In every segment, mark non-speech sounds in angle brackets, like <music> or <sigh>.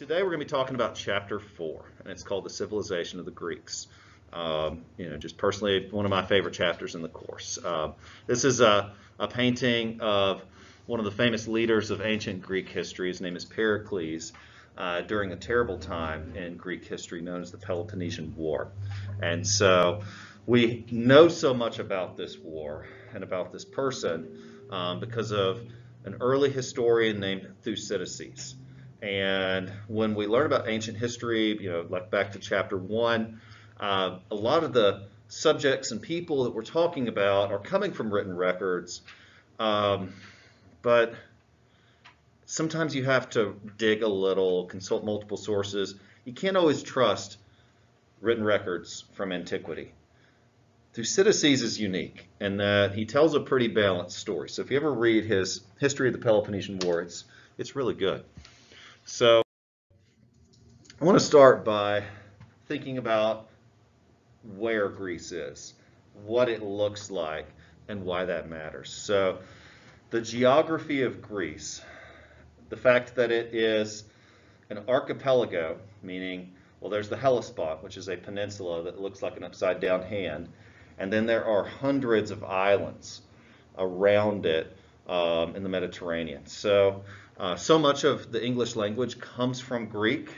today we're going to be talking about chapter four, and it's called The Civilization of the Greeks. Um, you know, just personally, one of my favorite chapters in the course. Uh, this is a, a, painting of one of the famous leaders of ancient Greek history. His name is Pericles. Uh, during a terrible time in Greek history known as the Peloponnesian War. And so we know so much about this war and about this person um, because of an early historian named Thucydides. And when we learn about ancient history, you know, like back to chapter one, uh, a lot of the subjects and people that we're talking about are coming from written records. Um, but sometimes you have to dig a little, consult multiple sources. You can't always trust written records from antiquity. Thucydides is unique in that he tells a pretty balanced story. So if you ever read his History of the Peloponnesian War, it's, it's really good. So I want to start by thinking about where Greece is, what it looks like, and why that matters. So the geography of Greece, the fact that it is an archipelago, meaning, well, there's the Hellespont, which is a peninsula that looks like an upside down hand, and then there are hundreds of islands around it um, in the Mediterranean. So uh, so much of the English language comes from Greek.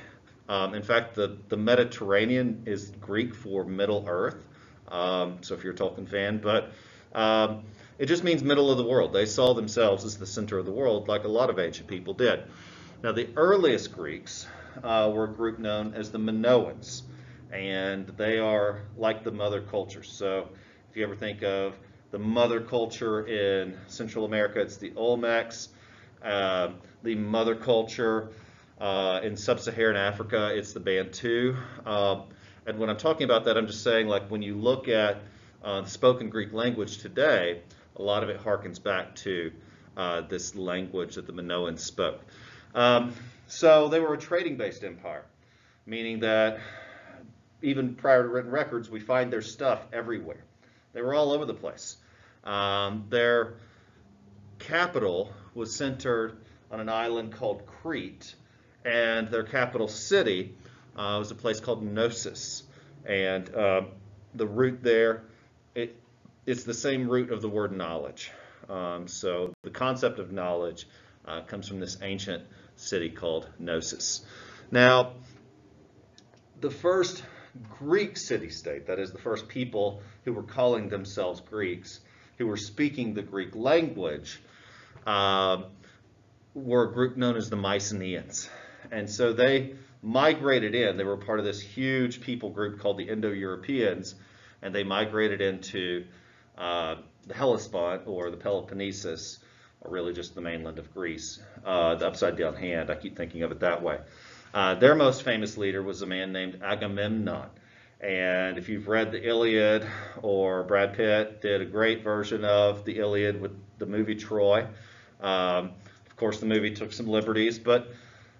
Um, in fact, the, the Mediterranean is Greek for Middle Earth. Um, so if you're a Tolkien fan, but um, it just means middle of the world. They saw themselves as the center of the world, like a lot of ancient people did. Now, the earliest Greeks uh, were a group known as the Minoans, and they are like the mother culture. So if you ever think of the mother culture in Central America, it's the Olmecs. Uh, the mother culture uh, in sub-Saharan Africa, it's the Bantu. Uh, and when I'm talking about that, I'm just saying like when you look at uh, the spoken Greek language today, a lot of it harkens back to uh, this language that the Minoans spoke. Um, so they were a trading-based empire, meaning that even prior to written records, we find their stuff everywhere. They were all over the place. Um, their capital was centered on an island called Crete, and their capital city uh, was a place called Knossos. And uh, the root there, it, it's the same root of the word knowledge. Um, so the concept of knowledge uh, comes from this ancient city called Knossos. Now, the first Greek city-state, that is the first people who were calling themselves Greeks, who were speaking the Greek language, uh, were a group known as the Mycenaeans. And so they migrated in. They were part of this huge people group called the Indo-Europeans, and they migrated into uh, the Hellespont or the Peloponnesus, or really just the mainland of Greece, uh, the upside down hand. I keep thinking of it that way. Uh, their most famous leader was a man named Agamemnon. And if you've read the Iliad or Brad Pitt did a great version of the Iliad with the movie Troy, um, of course, the movie took some liberties, but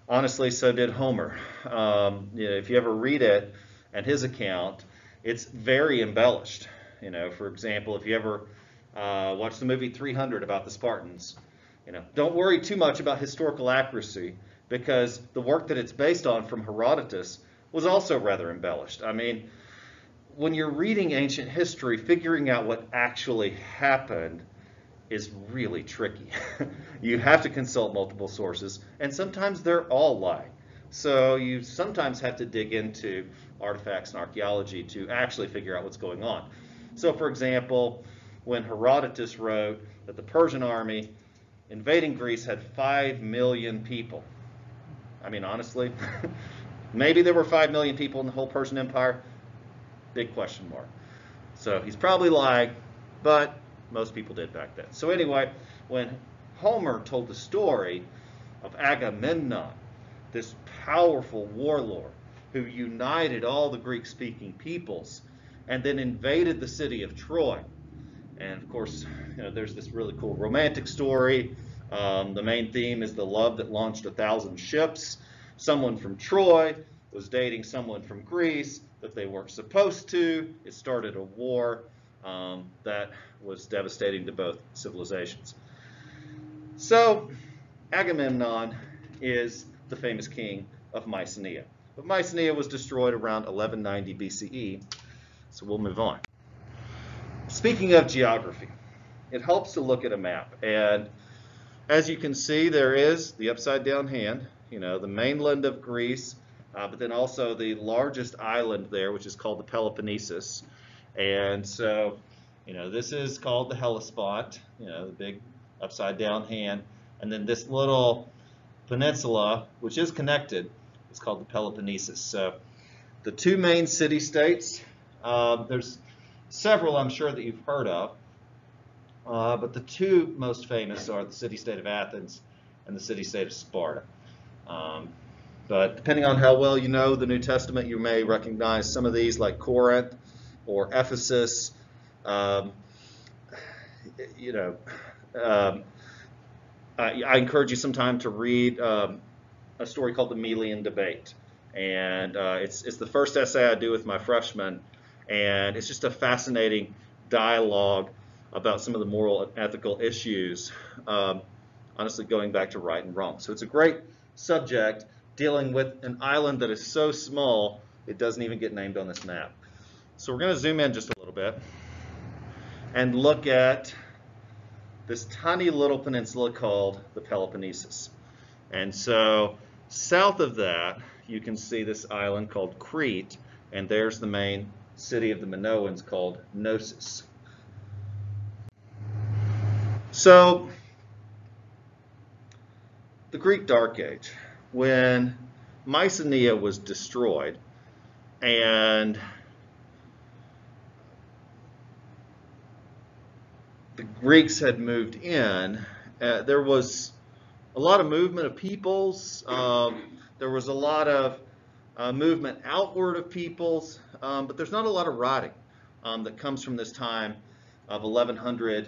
honestly, so did Homer. Um, you know, if you ever read it and his account, it's very embellished. You know, for example, if you ever uh, watch the movie 300 about the Spartans, you know, don't worry too much about historical accuracy because the work that it's based on from Herodotus was also rather embellished. I mean, when you're reading ancient history, figuring out what actually happened is really tricky. <laughs> you have to consult multiple sources, and sometimes they're all lying. So you sometimes have to dig into artifacts and archaeology to actually figure out what's going on. So for example, when Herodotus wrote that the Persian army invading Greece had 5 million people. I mean, honestly, <laughs> maybe there were 5 million people in the whole Persian Empire. Big question mark. So he's probably lying, but most people did back then. So anyway, when Homer told the story of Agamemnon, this powerful warlord who united all the Greek-speaking peoples and then invaded the city of Troy. And of course, you know, there's this really cool romantic story. Um, the main theme is the love that launched a thousand ships. Someone from Troy was dating someone from Greece that they weren't supposed to. It started a war um, that was devastating to both civilizations. So Agamemnon is the famous king of Mycenae. But Mycenae was destroyed around 1190 BCE, so we'll move on. Speaking of geography, it helps to look at a map. And as you can see, there is the upside down hand, you know, the mainland of Greece, uh, but then also the largest island there, which is called the Peloponnesus. And so, you know, this is called the Hellespont, you know, the big upside down hand. And then this little peninsula, which is connected, is called the Peloponnesus. So the two main city-states, uh, there's several I'm sure that you've heard of, uh, but the two most famous are the city-state of Athens and the city-state of Sparta. Um, but depending on how well you know the New Testament, you may recognize some of these like Corinth or Ephesus. Um, you know, um, I, I, encourage you sometime to read um, a story called the Melian Debate. And uh, it's, it's the first essay I do with my freshmen. And it's just a fascinating dialogue about some of the moral and ethical issues, um, honestly going back to right and wrong. So it's a great subject dealing with an island that is so small it doesn't even get named on this map. So we're going to zoom in just a little bit and look at this tiny little peninsula called the Peloponnesus. And so south of that, you can see this island called Crete, and there's the main city of the Minoans called Knossos. So, the Greek Dark Age, when Mycenae was destroyed and the Greeks had moved in, uh, there was a lot of movement of peoples. Um, there was a lot of uh, movement outward of peoples, um, but there's not a lot of writing um, that comes from this time of 1100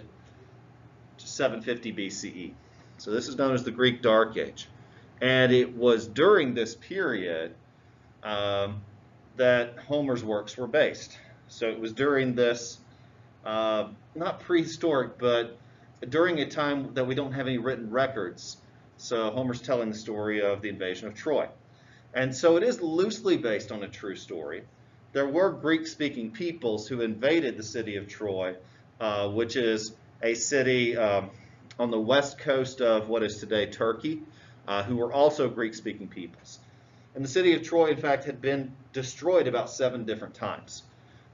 to 750 BCE. So this is known as the Greek Dark Age. And it was during this period um, that Homer's works were based. So it was during this, uh, not prehistoric, but during a time that we don't have any written records. So Homer's telling the story of the invasion of Troy. And so it is loosely based on a true story. There were Greek-speaking peoples who invaded the city of Troy, uh, which is a city um, on the west coast of what is today Turkey, uh, who were also Greek-speaking peoples. And the city of Troy, in fact, had been destroyed about seven different times.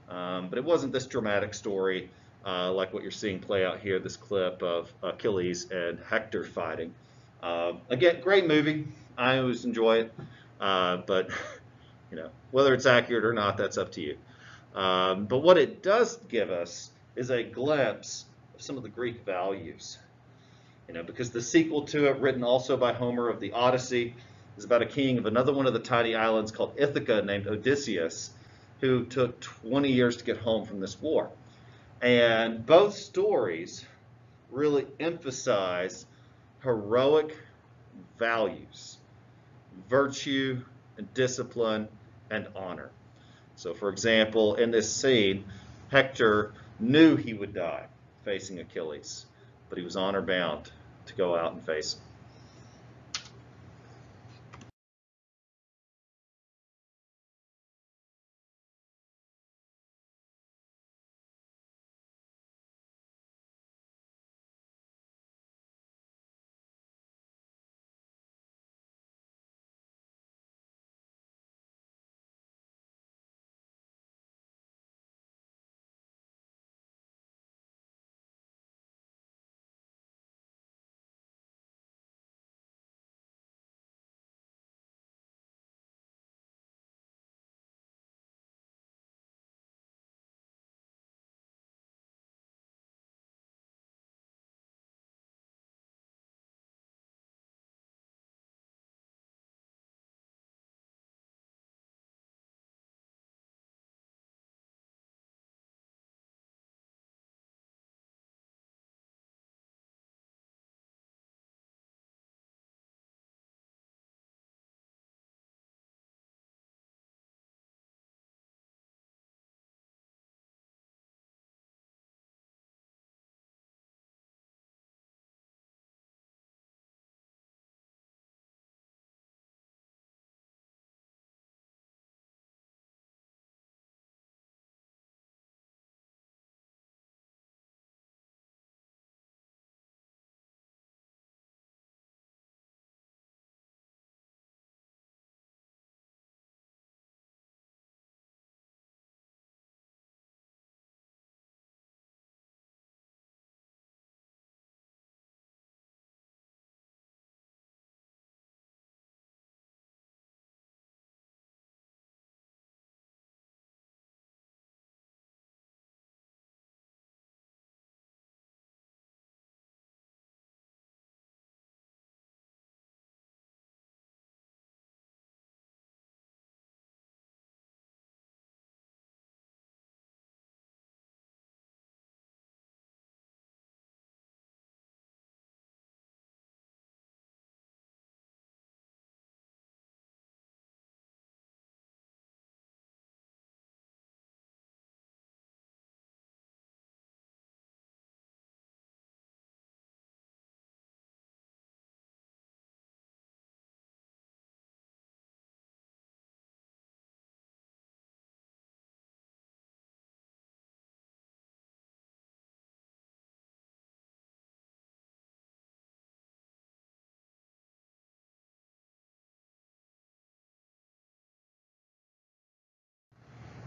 Um, but it wasn't this dramatic story uh, like what you're seeing play out here, this clip of Achilles and Hector fighting. Uh, again, great movie. I always enjoy it. Uh, but, <laughs> you know, whether it's accurate or not, that's up to you. Um, but what it does give us is a glimpse of some of the Greek values. You know, because the sequel to it, written also by Homer of the Odyssey, is about a king of another one of the tiny islands called Ithaca named Odysseus, who took 20 years to get home from this war. And both stories really emphasize heroic values, virtue and discipline and honor. So for example, in this scene, Hector knew he would die facing Achilles, but he was honor bound to go out and face him.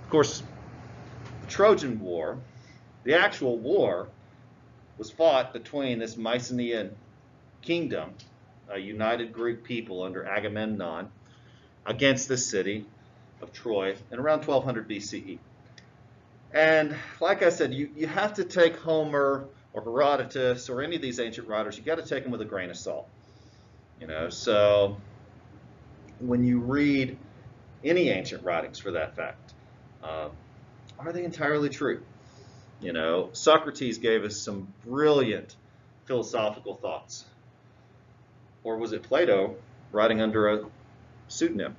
Of course, the Trojan War, the actual war, was fought between this Mycenaean kingdom, a united Greek people under Agamemnon, against the city of Troy in around 1200 BCE. And like I said, you, you have to take Homer or Herodotus or any of these ancient writers, you got to take them with a grain of salt. You know, so when you read any ancient writings for that fact, uh, are they entirely true? You know, Socrates gave us some brilliant philosophical thoughts. Or was it Plato writing under a pseudonym?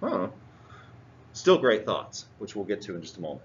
Huh. Still great thoughts, which we'll get to in just a moment.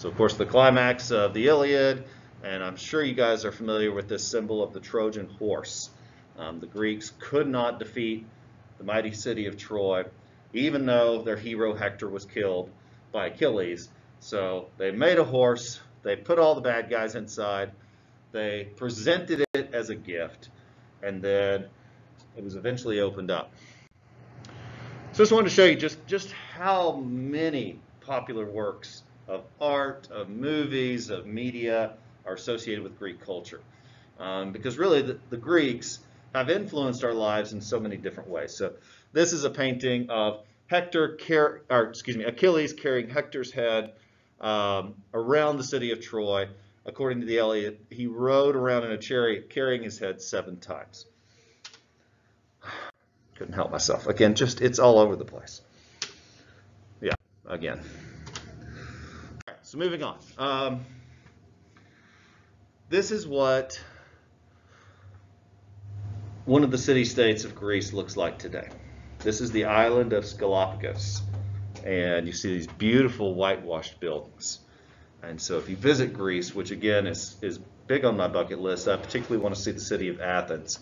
So of course the climax of the Iliad, and I'm sure you guys are familiar with this symbol of the Trojan horse. Um, the Greeks could not defeat the mighty city of Troy, even though their hero Hector was killed by Achilles. So they made a horse, they put all the bad guys inside, they presented it as a gift, and then it was eventually opened up. So I just wanted to show you just, just how many popular works of art, of movies, of media are associated with Greek culture. Um, because really the, the, Greeks have influenced our lives in so many different ways. So this is a painting of Hector, car or excuse me, Achilles carrying Hector's head um, around the city of Troy. According to the Iliad, he rode around in a chariot carrying his head seven times. <sighs> Couldn't help myself. Again, just it's all over the place. Yeah, again. So moving on. Um, this is what one of the city-states of Greece looks like today. This is the island of Scolopagos. And you see these beautiful whitewashed buildings. And so if you visit Greece, which again is, is big on my bucket list, I particularly want to see the city of Athens.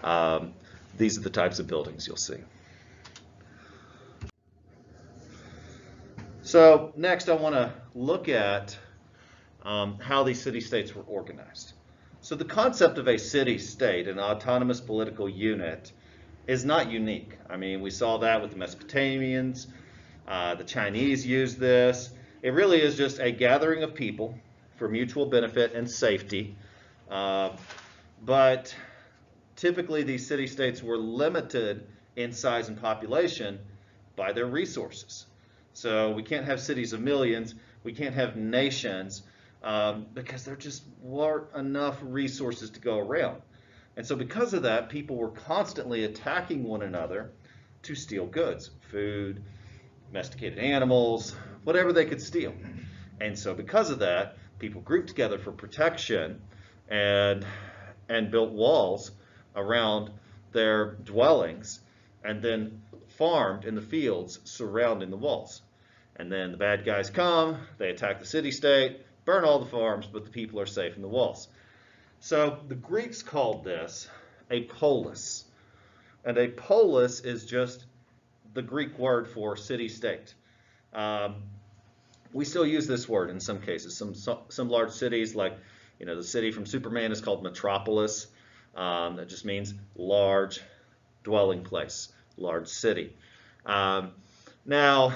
Um, these are the types of buildings you'll see. So next I want to look at um, how these city-states were organized. So the concept of a city-state, an autonomous political unit, is not unique. I mean, we saw that with the Mesopotamians. Uh, the Chinese used this. It really is just a gathering of people for mutual benefit and safety. Uh, but typically these city-states were limited in size and population by their resources. So we can't have cities of millions. We can't have nations um, because there just weren't enough resources to go around. And so because of that, people were constantly attacking one another to steal goods, food, domesticated animals, whatever they could steal. And so because of that, people grouped together for protection and, and built walls around their dwellings and then farmed in the fields surrounding the walls. And then the bad guys come, they attack the city-state, burn all the farms, but the people are safe in the walls. So the Greeks called this a polis. And a polis is just the Greek word for city-state. Um, we still use this word in some cases. Some some large cities, like you know, the city from Superman is called Metropolis. Um, that just means large dwelling place, large city. Um, now,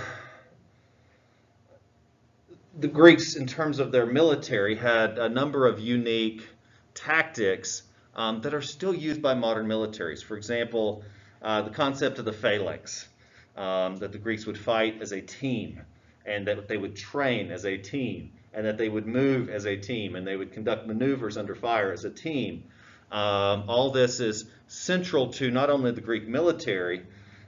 the Greeks, in terms of their military, had a number of unique tactics um, that are still used by modern militaries. For example, uh, the concept of the phalanx, um, that the Greeks would fight as a team, and that they would train as a team, and that they would move as a team, and they would conduct maneuvers under fire as a team. Um, all this is central to not only the Greek military,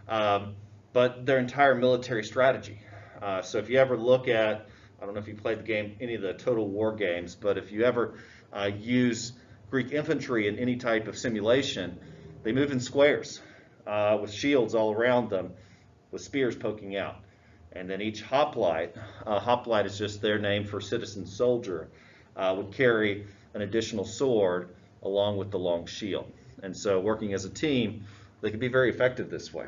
um, but their entire military strategy. Uh, so if you ever look at, I don't know if you played the game, any of the Total War games, but if you ever uh, use Greek infantry in any type of simulation, they move in squares uh, with shields all around them, with spears poking out. And then each hoplite, uh, hoplite is just their name for citizen soldier, uh, would carry an additional sword along with the long shield. And so working as a team, they could be very effective this way.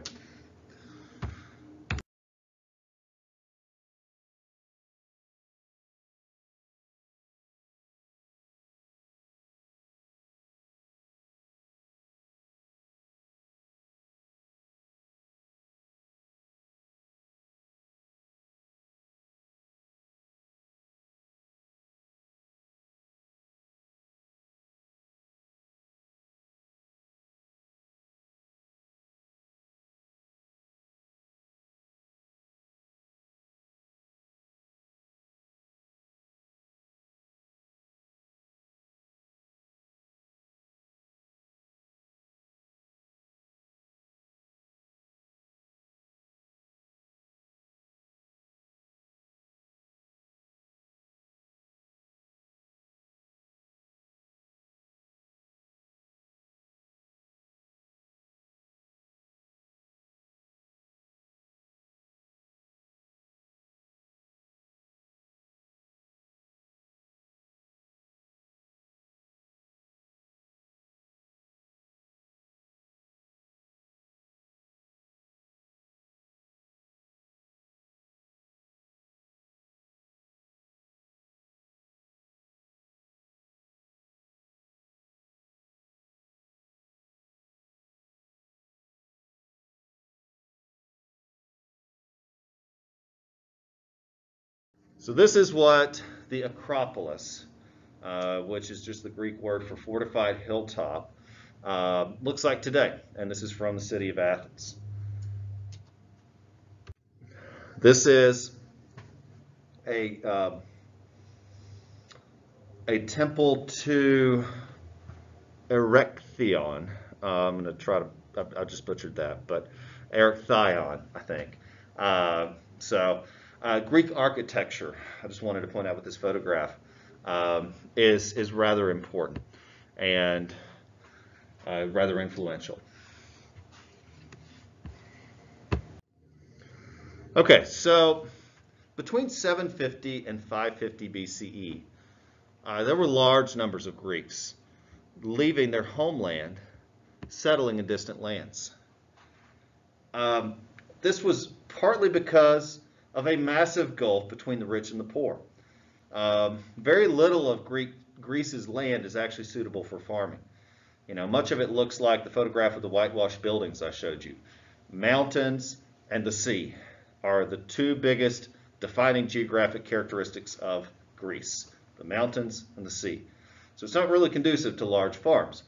So this is what the Acropolis, uh, which is just the Greek word for fortified hilltop, uh, looks like today. And this is from the city of Athens. This is a, uh, a temple to Erechtheion. Uh, I'm going to try to, I, I, just butchered that, but Erechtheion, I think. Uh, so uh, Greek architecture, I just wanted to point out with this photograph, um, is, is rather important and uh, rather influential. Okay, so between 750 and 550 BCE, uh, there were large numbers of Greeks leaving their homeland, settling in distant lands. Um, this was partly because of a massive gulf between the rich and the poor. Um, very little of Greek, Greece's land is actually suitable for farming. You know, much of it looks like the photograph of the whitewashed buildings I showed you. Mountains and the sea are the two biggest defining geographic characteristics of Greece, the mountains and the sea. So it's not really conducive to large farms,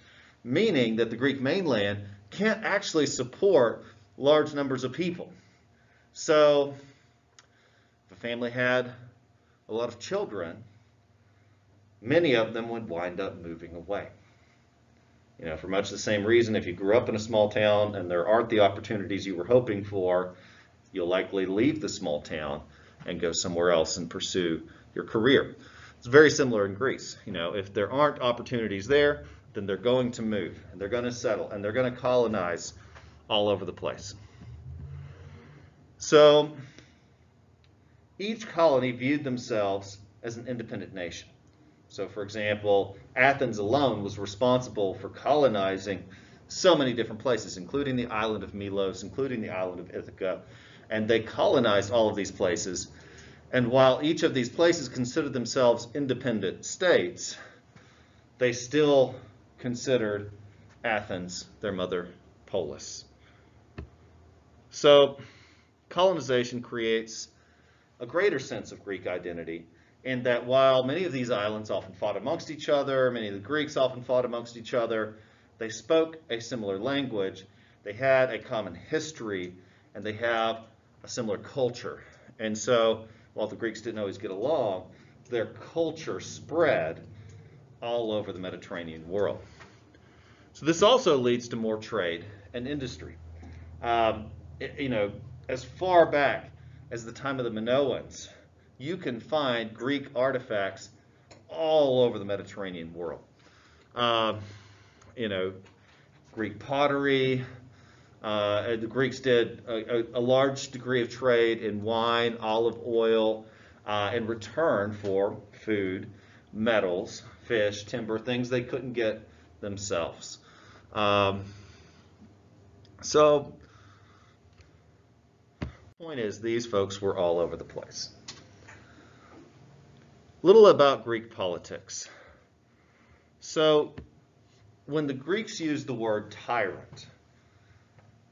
meaning that the Greek mainland can't actually support large numbers of people. So family had a lot of children, many of them would wind up moving away. You know, for much the same reason, if you grew up in a small town and there aren't the opportunities you were hoping for, you'll likely leave the small town and go somewhere else and pursue your career. It's very similar in Greece. You know, if there aren't opportunities there, then they're going to move and they're going to settle and they're going to colonize all over the place. So each colony viewed themselves as an independent nation. So, for example, Athens alone was responsible for colonizing so many different places, including the island of Milos, including the island of Ithaca, and they colonized all of these places And while each of these places considered themselves independent states, they still considered Athens their mother polis. So colonization creates a greater sense of Greek identity in that while many of these islands often fought amongst each other, many of the Greeks often fought amongst each other, they spoke a similar language, they had a common history, and they have a similar culture. And so while the Greeks didn't always get along, their culture spread all over the Mediterranean world. So this also leads to more trade and industry. Um, it, you know, as far back as the time of the Minoans, you can find Greek artifacts all over the Mediterranean world. Um, you know, Greek pottery. Uh, the Greeks did a, a, a, large degree of trade in wine, olive oil, uh, in return for food, metals, fish, timber, things they couldn't get themselves. Um, so, point is, these folks were all over the place. Little about Greek politics. So, when the Greeks use the word tyrant,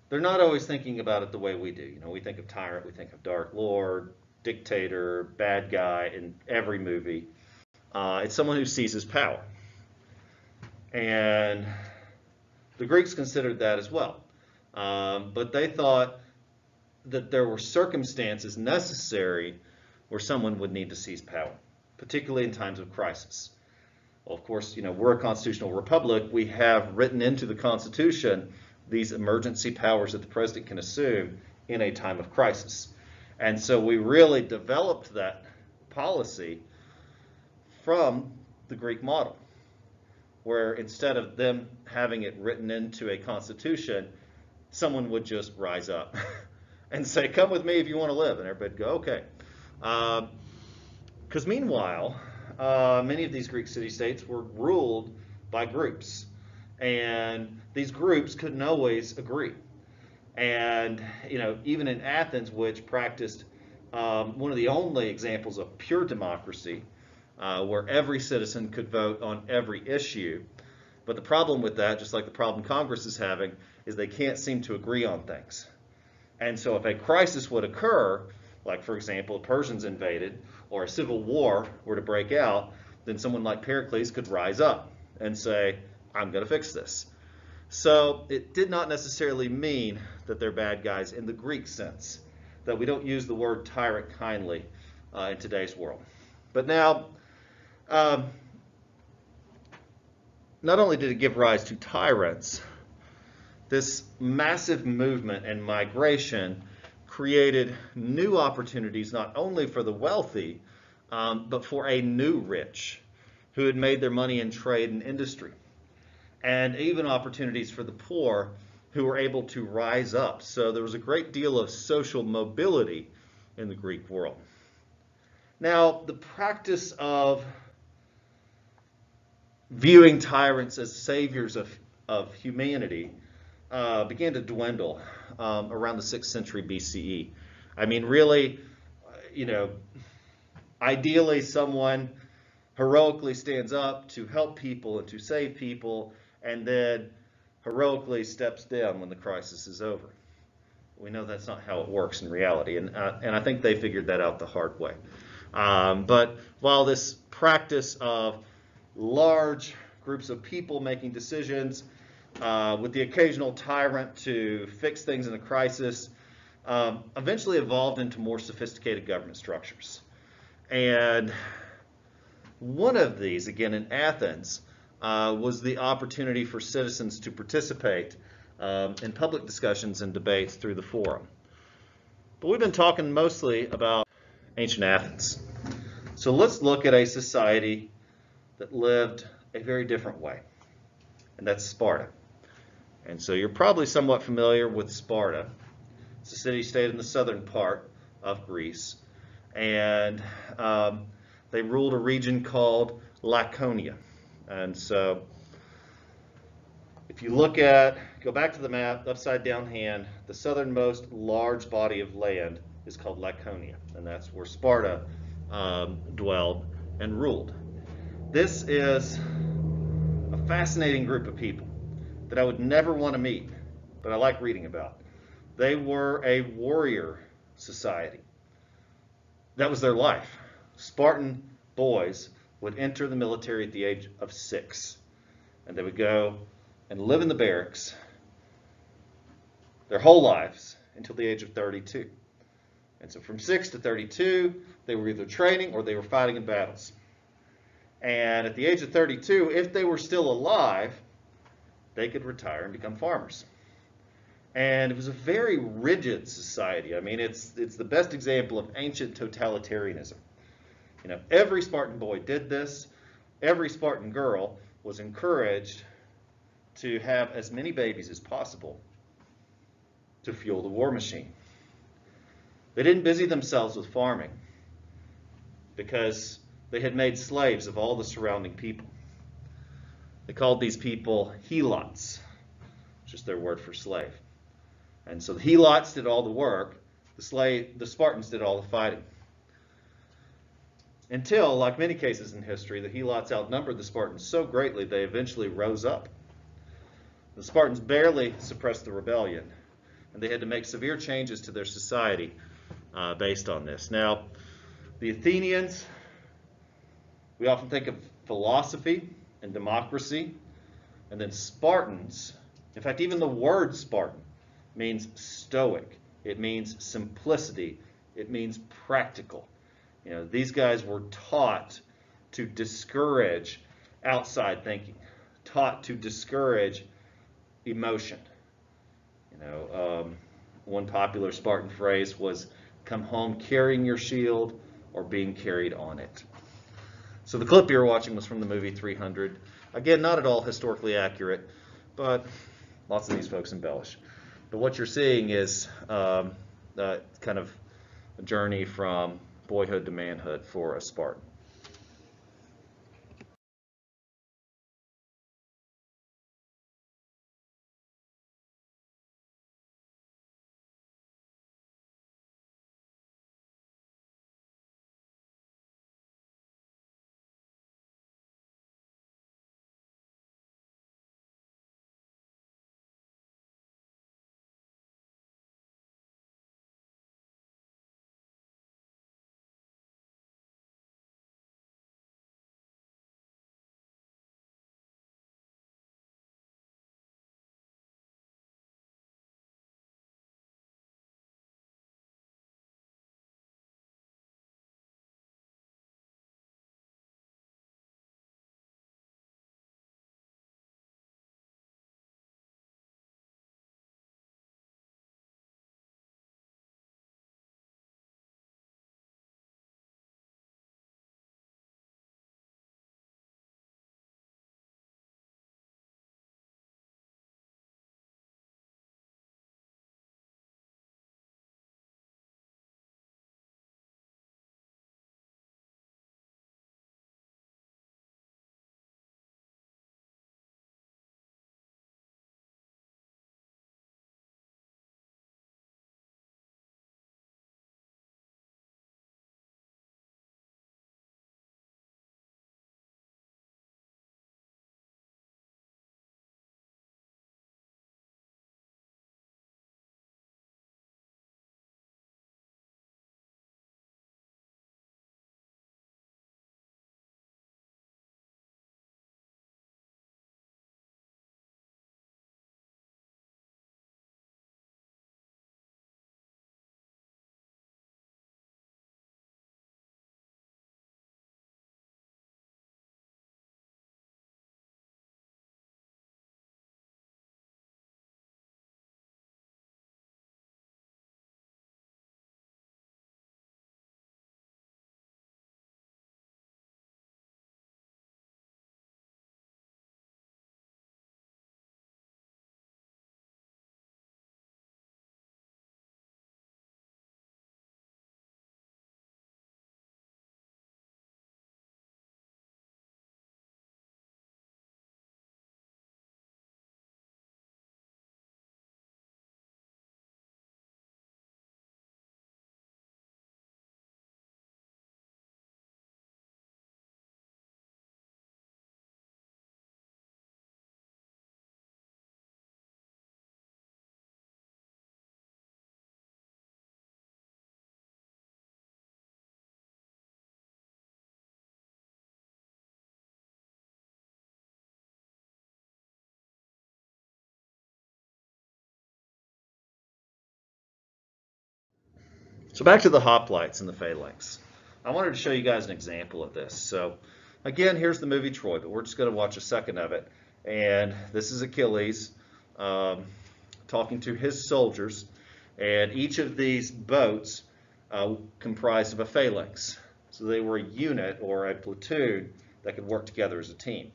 they're not always thinking about it the way we do. You know, we think of tyrant, we think of dark lord, dictator, bad guy in every movie. Uh, it's someone who seizes power. And the Greeks considered that as well. Um, but they thought that there were circumstances necessary where someone would need to seize power, particularly in times of crisis. Well, of course, you know, we're a constitutional republic. We have written into the Constitution these emergency powers that the president can assume in a time of crisis. And so we really developed that policy from the Greek model, where instead of them having it written into a constitution, someone would just rise up <laughs> and say, Come with me if you want to live. And everybody'd go, Okay. Because um, meanwhile, uh, many of these Greek city states were ruled by groups. And these groups couldn't always agree. And, you know, even in Athens, which practiced um, one of the only examples of pure democracy, uh, where every citizen could vote on every issue. But the problem with that, just like the problem Congress is having, is they can't seem to agree on things. And so if a crisis would occur, like for example, the Persians invaded or a civil war were to break out, then someone like Pericles could rise up and say, I'm going to fix this. So it did not necessarily mean that they're bad guys in the Greek sense, that we don't use the word tyrant kindly uh, in today's world. But now, um, not only did it give rise to tyrants, this massive movement and migration created new opportunities not only for the wealthy, um, but for a new rich who had made their money in trade and industry, and even opportunities for the poor who were able to rise up. So there was a great deal of social mobility in the Greek world. Now, the practice of viewing tyrants as saviors of, of humanity uh, began to dwindle um, around the 6th century BCE. I mean, really, you know, ideally someone heroically stands up to help people and to save people and then heroically steps down when the crisis is over. We know that's not how it works in reality, and, uh, and I think they figured that out the hard way. Um, but while this practice of large groups of people making decisions uh, with the occasional tyrant to fix things in a crisis um, eventually evolved into more sophisticated government structures. And one of these, again in Athens, uh, was the opportunity for citizens to participate um, in public discussions and debates through the forum. But we've been talking mostly about ancient Athens. So let's look at a society that lived a very different way, and that's Sparta. And so you're probably somewhat familiar with Sparta. It's a city-state in the southern part of Greece, and um, they ruled a region called Laconia. And so if you look at, go back to the map, upside down hand, the southernmost large body of land is called Laconia, and that's where Sparta um, dwelled and ruled. This is a fascinating group of people that I would never want to meet, but I like reading about. They were a warrior society. That was their life. Spartan boys would enter the military at the age of six, and they would go and live in the barracks their whole lives until the age of 32. And so from 6 to 32, they were either training or they were fighting in battles. And at the age of 32, if they were still alive, they could retire and become farmers. And it was a very rigid society. I mean, it's, it's the best example of ancient totalitarianism. You know, every Spartan boy did this. Every Spartan girl was encouraged to have as many babies as possible to fuel the war machine. They didn't busy themselves with farming because they had made slaves of all the surrounding people. They called these people helots, just their word for slave. And so the helots did all the work, the slave, the Spartans did all the fighting. Until, like many cases in history, the helots outnumbered the Spartans so greatly they eventually rose up. The Spartans barely suppressed the rebellion, and they had to make severe changes to their society uh, based on this. Now, the Athenians, we often think of philosophy and democracy, and then Spartans. In fact, even the word Spartan means stoic. It means simplicity. It means practical. You know, these guys were taught to discourage outside thinking, taught to discourage emotion. You know, um, one popular Spartan phrase was come home carrying your shield or being carried on it. So the clip you're watching was from the movie 300. Again, not at all historically accurate, but lots of these folks embellish. But what you're seeing is um, uh, kind of a journey from boyhood to manhood for a Spartan. So back to the hoplites and the phalanx. I wanted to show you guys an example of this. So again, here's the movie Troy, but we're just going to watch a second of it. And this is Achilles um, talking to his soldiers. And each of these boats uh, comprised of a phalanx. So they were a unit or a platoon that could work together as a team.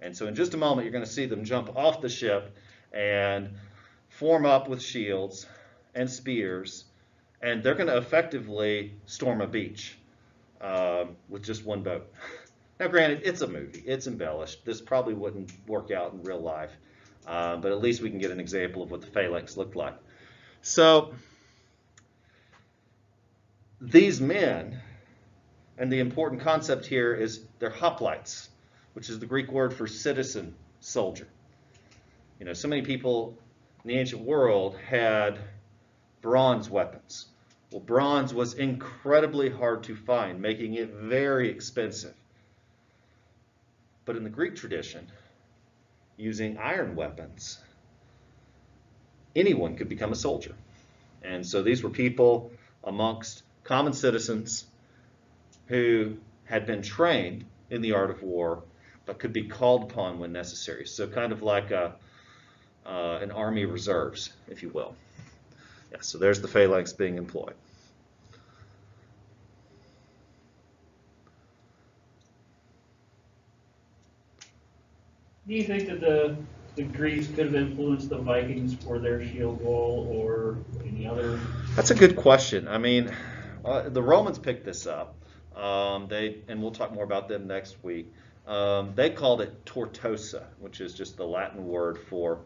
And so in just a moment, you're going to see them jump off the ship and form up with shields and spears, and they're going to effectively storm a beach um, with just one boat. <laughs> now, granted, it's a movie. It's embellished. This probably wouldn't work out in real life, uh, but at least we can get an example of what the phalanx looked like. So these men, and the important concept here is they're hoplites, which is the Greek word for citizen soldier. You know, so many people in the ancient world had bronze weapons. Well, bronze was incredibly hard to find, making it very expensive. But in the Greek tradition, using iron weapons, anyone could become a soldier. And so these were people amongst common citizens who had been trained in the art of war, but could be called upon when necessary. So kind of like a, uh, an army reserves, if you will. Yeah, so there's the phalanx being employed. Do you think that the, the Greeks could have influenced the Vikings for their shield wall or any other? That's a good question. I mean, uh, the Romans picked this up. Um, they and we'll talk more about them next week. Um, they called it tortosa, which is just the Latin word for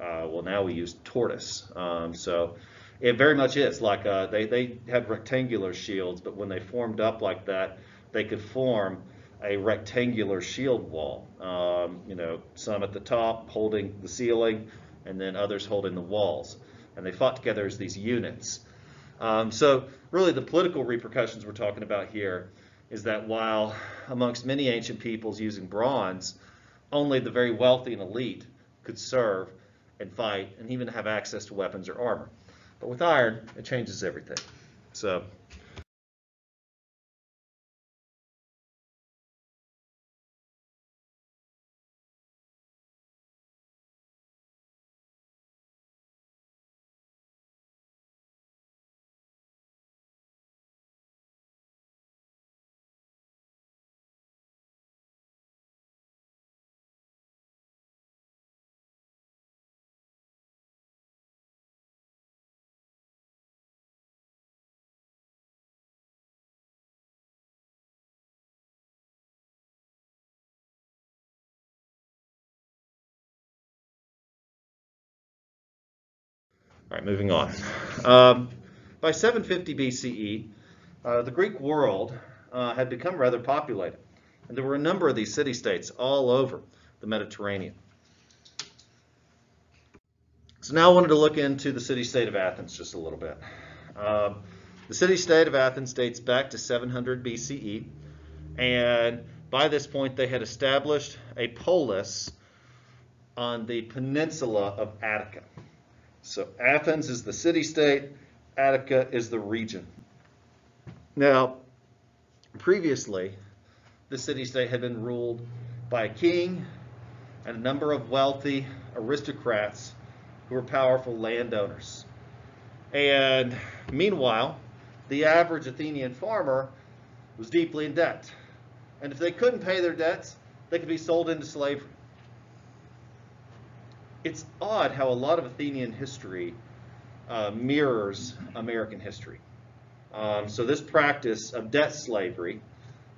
uh, well, now we use tortoise. Um, so it very much is like uh, they they had rectangular shields, but when they formed up like that, they could form a rectangular shield wall. Um, you know, some at the top holding the ceiling, and then others holding the walls, and they fought together as these units. Um, so really the political repercussions we're talking about here is that while amongst many ancient peoples using bronze, only the very wealthy and elite could serve and fight and even have access to weapons or armor. But with iron, it changes everything. So Moving on. Um, by 750 BCE, uh, the Greek world uh, had become rather populated, and there were a number of these city-states all over the Mediterranean. So now I wanted to look into the city-state of Athens just a little bit. Um, the city-state of Athens dates back to 700 BCE, and by this point they had established a polis on the peninsula of Attica. So Athens is the city-state, Attica is the region. Now, previously, the city-state had been ruled by a king and a number of wealthy aristocrats who were powerful landowners. And meanwhile, the average Athenian farmer was deeply in debt. And if they couldn't pay their debts, they could be sold into slavery it's odd how a lot of Athenian history uh, mirrors American history. Um, so this practice of debt slavery,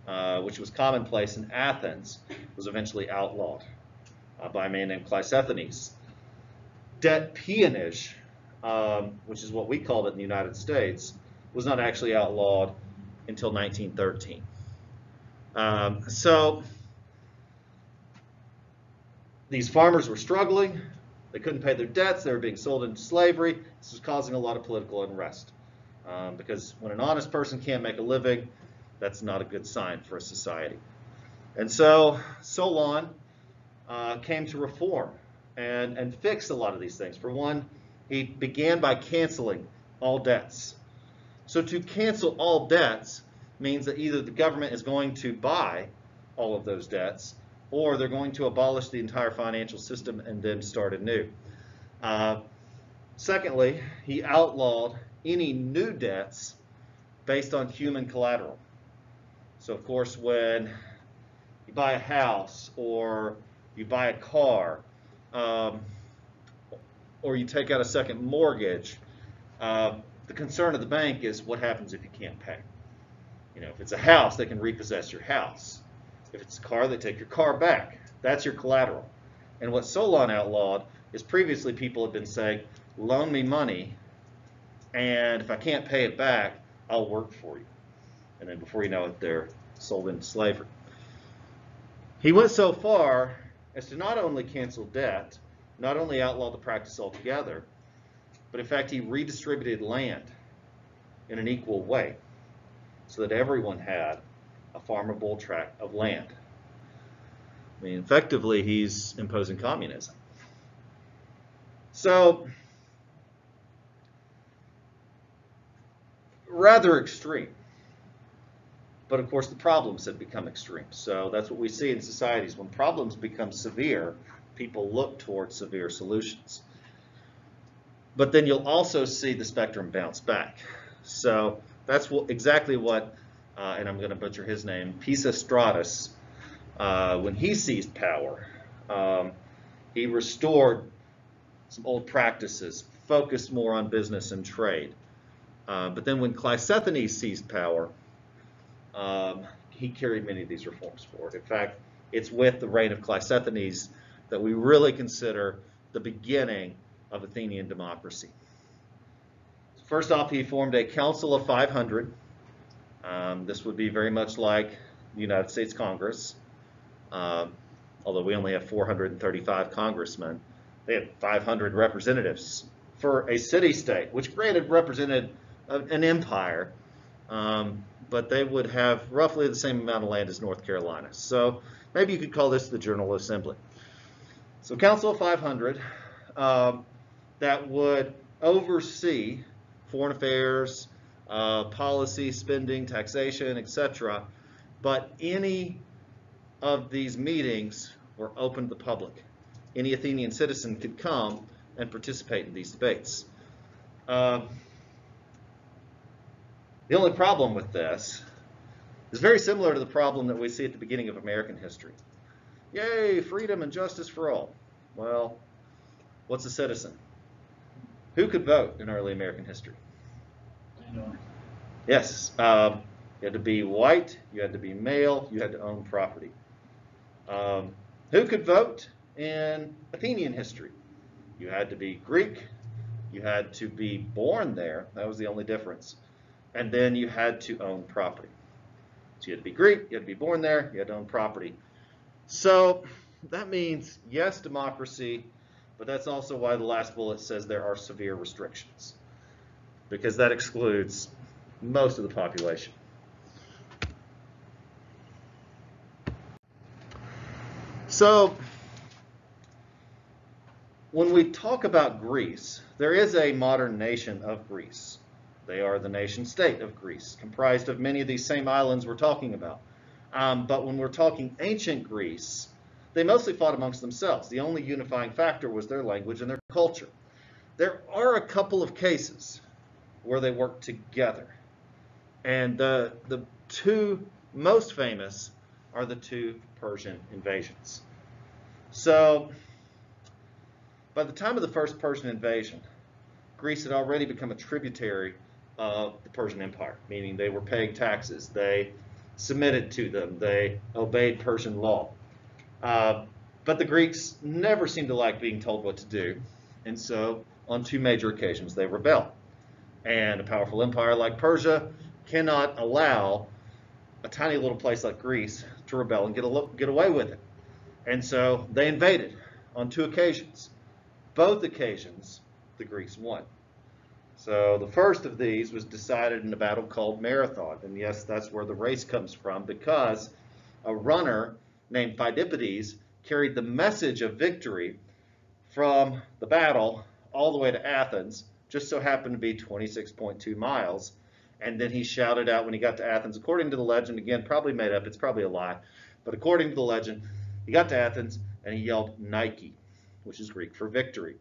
uh, which was commonplace in Athens, was eventually outlawed uh, by a man named Cleisthenes. Debt peonage, um, which is what we called it in the United States, was not actually outlawed until 1913. Um, so these farmers were struggling. They couldn't pay their debts. They were being sold into slavery. This was causing a lot of political unrest. Um, because when an honest person can't make a living, that's not a good sign for a society. And so Solon uh, came to reform and, and fix a lot of these things. For one, he began by canceling all debts. So to cancel all debts means that either the government is going to buy all of those debts or they're going to abolish the entire financial system and then start anew. Uh, secondly, he outlawed any new debts based on human collateral. So, of course, when you buy a house or you buy a car um, or you take out a second mortgage, uh, the concern of the bank is what happens if you can't pay. You know, if it's a house, they can repossess your house. If it's a car, they take your car back. That's your collateral. And what Solon outlawed is previously people have been saying, loan me money, and if I can't pay it back, I'll work for you. And then before you know it, they're sold into slavery. He went so far as to not only cancel debt, not only outlaw the practice altogether, but in fact, he redistributed land in an equal way so that everyone had a farmable tract of land. I mean, effectively, he's imposing communism. So, rather extreme. But of course, the problems have become extreme. So that's what we see in societies. When problems become severe, people look towards severe solutions. But then you'll also see the spectrum bounce back. So that's what, exactly what, uh, and I'm going to butcher his name, Pisistratus, uh, when he seized power, um, he restored some old practices, focused more on business and trade. Uh, but then when Cleisthenes seized power, um, he carried many of these reforms forward. In fact, it's with the reign of Cleisthenes that we really consider the beginning of Athenian democracy. First off, he formed a council of 500. Um, this would be very much like the United States Congress, um, although we only have 435 congressmen. They had 500 representatives for a city-state, which granted represented an empire, um, but they would have roughly the same amount of land as North Carolina. So maybe you could call this the General Assembly. So Council of 500 um, that would oversee foreign affairs, uh, policy, spending, taxation, etc. But any of these meetings were open to the public. Any Athenian citizen could come and participate in these debates. Um, the only problem with this is very similar to the problem that we see at the beginning of American history. Yay, freedom and justice for all. Well, what's a citizen? Who could vote in early American history? Yes. Um, you had to be white, you had to be male, you had to own property. Um, who could vote in Athenian history? You had to be Greek, you had to be born there, that was the only difference. And then you had to own property. So you had to be Greek, you had to be born there, you had to own property. So that means, yes, democracy, but that's also why the last bullet says there are severe restrictions, because that excludes most of the population. So, when we talk about Greece, there is a modern nation of Greece. They are the nation state of Greece, comprised of many of these same islands we're talking about. Um, but when we're talking ancient Greece, they mostly fought amongst themselves. The only unifying factor was their language and their culture. There are a couple of cases where they worked together. And the, the two most famous are the two Persian invasions. So, by the time of the first Persian invasion, Greece had already become a tributary of the Persian Empire, meaning they were paying taxes, they submitted to them, they obeyed Persian law. Uh, but the Greeks never seemed to like being told what to do, and so on two major occasions they rebel. And a powerful empire like Persia cannot allow a tiny little place like Greece to rebel and get, a, get away with it. And so they invaded on two occasions. Both occasions, the Greeks won. So the first of these was decided in a battle called Marathon. And yes, that's where the race comes from because a runner named Pheidippides carried the message of victory from the battle all the way to Athens, just so happened to be 26.2 miles. And then he shouted out when he got to Athens, according to the legend, again, probably made up, it's probably a lie, but according to the legend, he got to Athens and he yelled Nike, which is Greek for victory.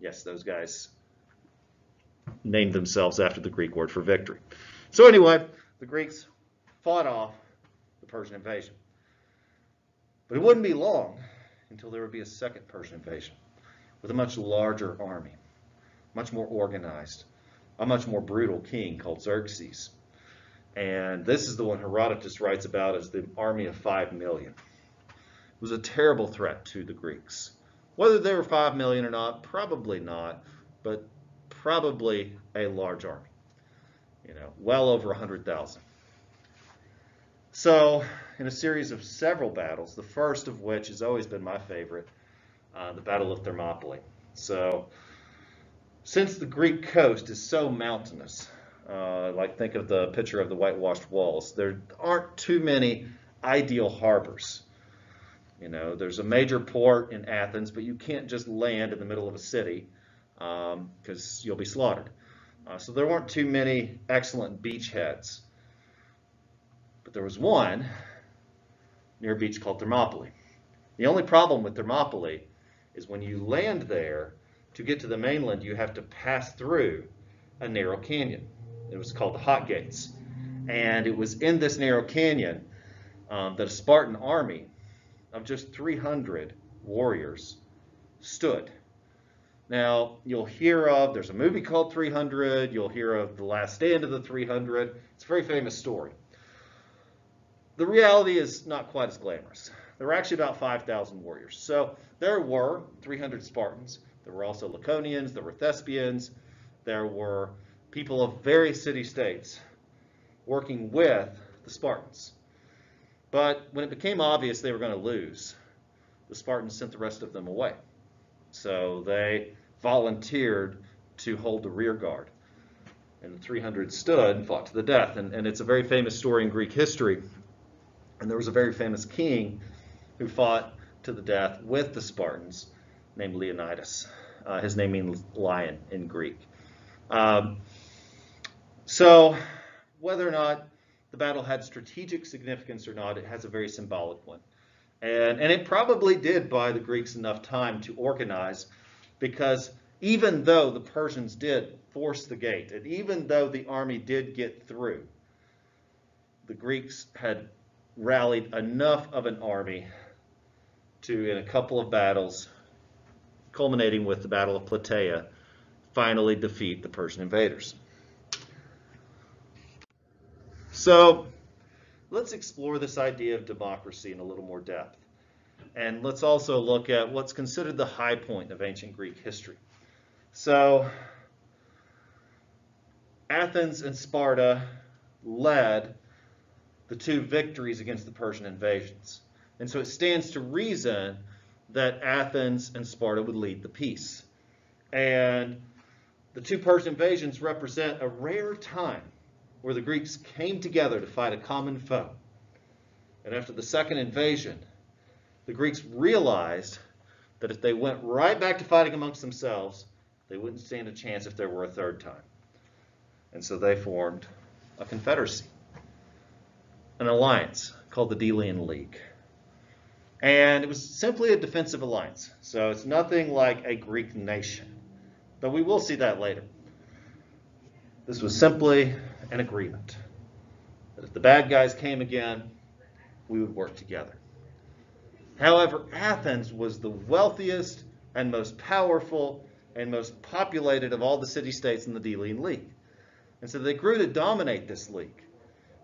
Yes, those guys named themselves after the Greek word for victory. So anyway, the Greeks fought off the Persian invasion. But it wouldn't be long until there would be a second Persian invasion with a much larger army, much more organized, a much more brutal king called Xerxes. And this is the one Herodotus writes about as the army of 5 million. It was a terrible threat to the Greeks. Whether they were 5 million or not, probably not, but probably a large army. You know, well over 100,000. So, in a series of several battles, the first of which has always been my favorite, uh, the Battle of Thermopylae. So, since the Greek coast is so mountainous, uh, like think of the picture of the whitewashed walls, there aren't too many ideal harbors. You know, there's a major port in Athens, but you can't just land in the middle of a city because um, you'll be slaughtered. Uh, so there weren't too many excellent beachheads. But there was one near a beach called Thermopylae. The only problem with Thermopylae is when you land there, to get to the mainland, you have to pass through a narrow canyon. It was called the Hot Gates. And it was in this narrow canyon um, that a Spartan army of just 300 warriors stood. Now, you'll hear of, there's a movie called 300, you'll hear of The Last Stand of the 300. It's a very famous story. The reality is not quite as glamorous. There were actually about 5,000 warriors. So there were 300 Spartans. There were also Laconians, there were Thespians, there were people of various city-states working with the Spartans. But when it became obvious they were going to lose, the Spartans sent the rest of them away. So they volunteered to hold the rear guard. And the 300 stood and fought to the death. And, and it's a very famous story in Greek history. And there was a very famous king who fought to the death with the Spartans named Leonidas. Uh, his name means lion in Greek. Um, so, whether or not the battle had strategic significance or not, it has a very symbolic one. And, and it probably did buy the Greeks enough time to organize because even though the Persians did force the gate, and even though the army did get through, the Greeks had rallied enough of an army to, in a couple of battles, culminating with the Battle of Plataea, finally defeat the Persian invaders. So let's explore this idea of democracy in a little more depth. And let's also look at what's considered the high point of ancient Greek history. So Athens and Sparta led the two victories against the Persian invasions. And so it stands to reason that Athens and Sparta would lead the peace. And the two Persian invasions represent a rare time where the Greeks came together to fight a common foe. And after the second invasion, the Greeks realized that if they went right back to fighting amongst themselves, they wouldn't stand a chance if there were a third time. And so they formed a confederacy, an alliance called the Delian League. And it was simply a defensive alliance. So it's nothing like a Greek nation. But we will see that later. This was simply an agreement that if the bad guys came again, we would work together. However, Athens was the wealthiest and most powerful and most populated of all the city-states in the Delian League. And so they grew to dominate this league.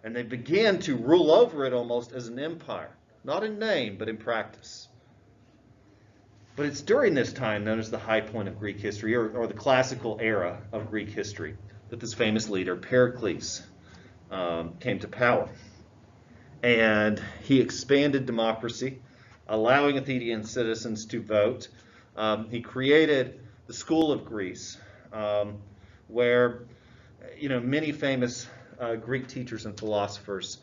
And they began to rule over it almost as an empire, not in name, but in practice. But it's during this time, known as the high point of Greek history, or, or the classical era of Greek history, that this famous leader, Pericles, um, came to power. And he expanded democracy allowing Athenian citizens to vote. Um, he created the School of Greece, um, where you know many famous uh, Greek teachers and philosophers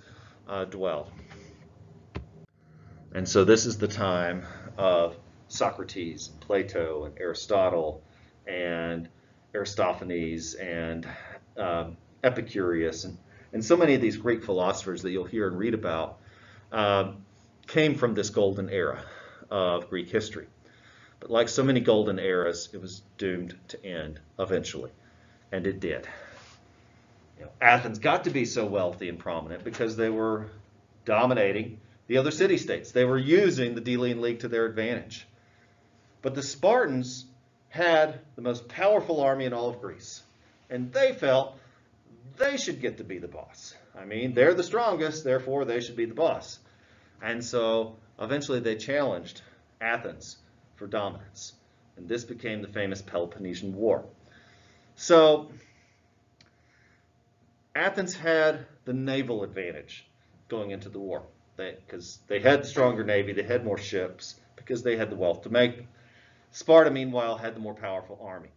uh, dwell. And so this is the time of Socrates, and Plato, and Aristotle, and Aristophanes, and um, Epicurus, and, and so many of these Greek philosophers that you'll hear and read about um, came from this golden era of Greek history. But like so many golden eras, it was doomed to end eventually, and it did. You know, Athens got to be so wealthy and prominent because they were dominating the other city-states. They were using the Delian League to their advantage. But the Spartans had the most powerful army in all of Greece, and they felt they should get to be the boss. I mean, they're the strongest, therefore they should be the boss. And so eventually they challenged Athens for dominance. And this became the famous Peloponnesian War. So Athens had the naval advantage going into the war because they, they, had the stronger navy, they had more ships because they had the wealth to make. Sparta, meanwhile, had the more powerful army.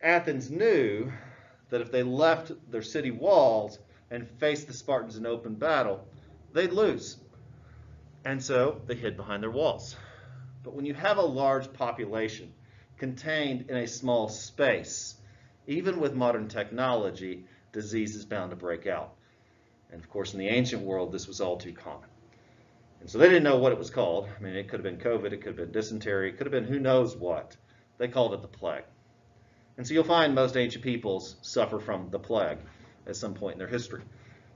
Athens knew that if they left their city walls and faced the Spartans in open battle, they'd lose. And so they hid behind their walls. But when you have a large population contained in a small space, even with modern technology, disease is bound to break out. And of course, in the ancient world, this was all too common. And so they didn't know what it was called. I mean, it could have been COVID, it could have been dysentery, it could have been who knows what. They called it the plague. And so you'll find most ancient peoples suffer from the plague at some point in their history.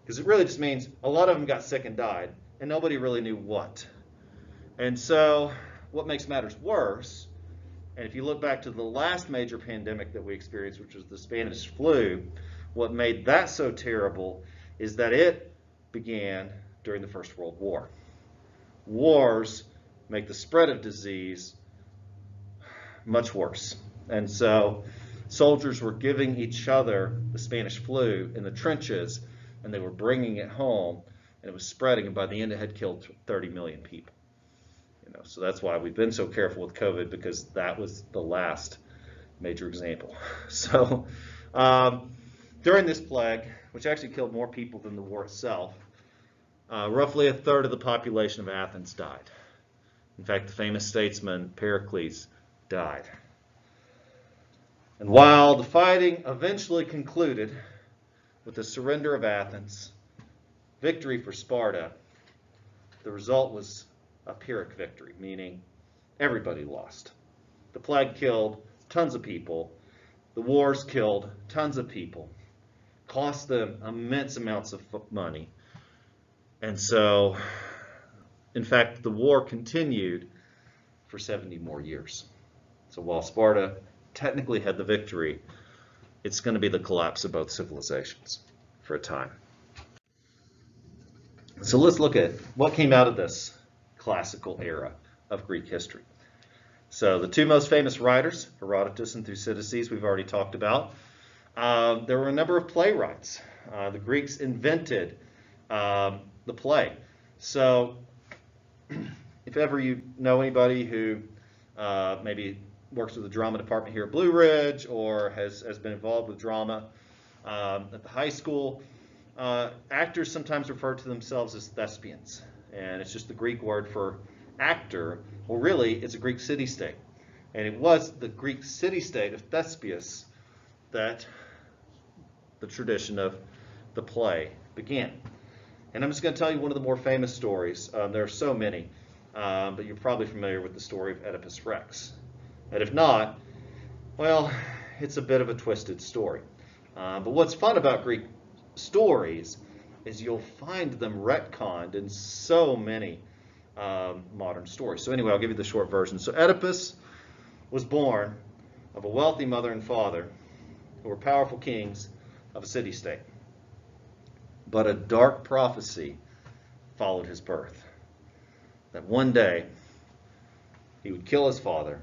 Because it really just means a lot of them got sick and died, and nobody really knew what. And so what makes matters worse, and if you look back to the last major pandemic that we experienced, which was the Spanish flu, what made that so terrible is that it began during the First World War wars make the spread of disease much worse. And so soldiers were giving each other the Spanish flu in the trenches, and they were bringing it home, and it was spreading, and by the end it had killed 30 million people. You know, so that's why we've been so careful with COVID, because that was the last major example. <laughs> So um, during this plague, which actually killed more people than the war itself, uh, roughly a third of the population of Athens died. In fact, the famous statesman Pericles died. And while the fighting eventually concluded with the surrender of Athens, victory for Sparta, the result was a Pyrrhic victory, meaning everybody lost. The plague killed tons of people. The wars killed tons of people, cost them immense amounts of money, and so, in fact, the war continued for 70 more years. So while Sparta technically had the victory, it's going to be the collapse of both civilizations for a time. So let's look at what came out of this classical era of Greek history. So the two most famous writers, Herodotus and Thucydides, we've already talked about. Uh, there were a number of playwrights. Uh, the Greeks invented um, the play. So <clears throat> if ever you know anybody who uh, maybe works with the drama department here at Blue Ridge or has, has been involved with drama um, at the high school, uh, actors sometimes refer to themselves as thespians. And it's just the Greek word for actor. Well, really, it's a Greek city-state. And it was the Greek city-state of Thespius that the tradition of the play began. And I'm just going to tell you one of the more famous stories. Um, there are so many, um, but you're probably familiar with the story of Oedipus Rex. And if not, well, it's a bit of a twisted story. Uh, but what's fun about Greek stories is you'll find them retconned in so many um, modern stories. So anyway, I'll give you the short version. So Oedipus was born of a wealthy mother and father who were powerful kings of a city-state. But a dark prophecy followed his birth. That one day he would kill his father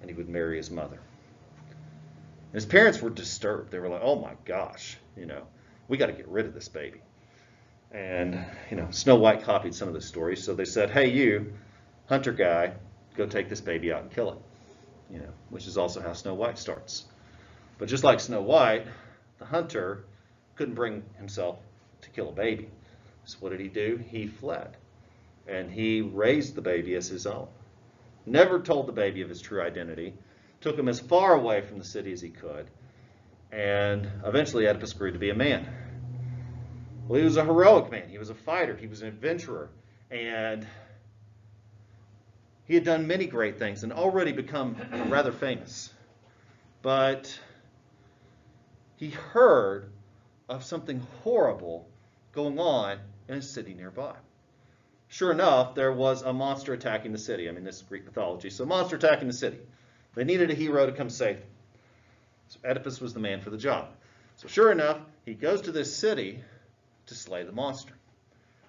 and he would marry his mother. And his parents were disturbed. They were like, oh my gosh, you know, we got to get rid of this baby. And, you know, Snow White copied some of the stories. So they said, hey, you, hunter guy, go take this baby out and kill it. You know, which is also how Snow White starts. But just like Snow White, the hunter couldn't bring himself to kill a baby. So what did he do? He fled. And he raised the baby as his own. Never told the baby of his true identity. Took him as far away from the city as he could. And eventually Oedipus grew to be a man. Well, he was a heroic man. He was a fighter. He was an adventurer. And he had done many great things and already become <clears throat> rather famous. But he heard of something horrible going on in a city nearby. Sure enough, there was a monster attacking the city. I mean, this is Greek mythology. So, monster attacking the city. They needed a hero to come save them. So, Oedipus was the man for the job. So, sure enough, he goes to this city to slay the monster.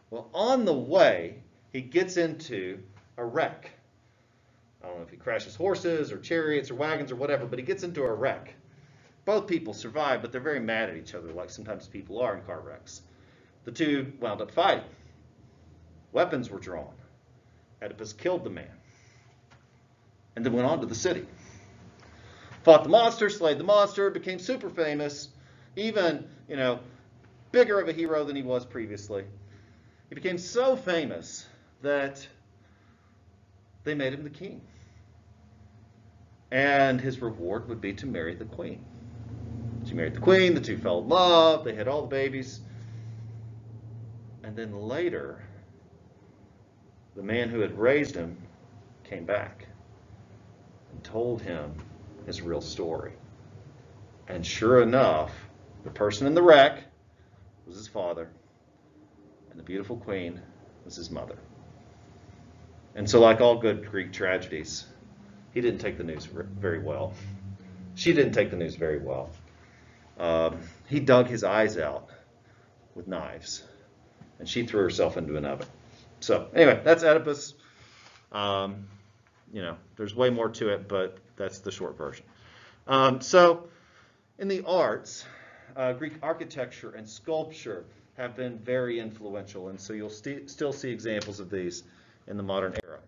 Well, on the way, he gets into a wreck. I don't know if he crashes horses or chariots or wagons or whatever, but he gets into a wreck. Both people survive, but they're very mad at each other, like sometimes people are in car wrecks. The two wound up fighting. Weapons were drawn. Oedipus killed the man and then went on to the city. Fought the monster, slayed the monster, became super famous, even, you know, bigger of a hero than he was previously. He became so famous that they made him the king. And his reward would be to marry the queen. She married the queen, the two fell in love, they had all the babies. And then later, the man who had raised him came back and told him his real story. And sure enough, the person in the wreck was his father, and the beautiful queen was his mother. And so, like all good Greek tragedies, he didn't take the news very well. She didn't take the news very well. Um, he dug his eyes out with knives, and she threw herself into an oven. So, anyway, that's Oedipus. Um, you know, there's way more to it, but that's the short version. Um, so, in the arts, uh, Greek architecture and sculpture have been very influential, and so you'll st still see examples of these in the modern era.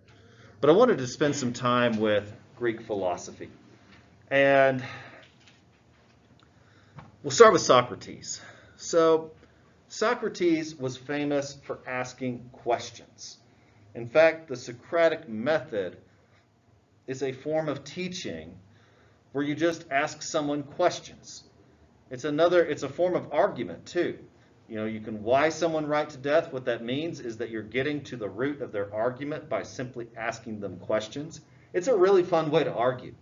But I wanted to spend some time with Greek philosophy. And we'll start with Socrates. So, Socrates was famous for asking questions. In fact, the Socratic method is a form of teaching where you just ask someone questions. It's another, it's a form of argument too. You know, you can why someone right to death. What that means is that you're getting to the root of their argument by simply asking them questions. It's a really fun way to argue.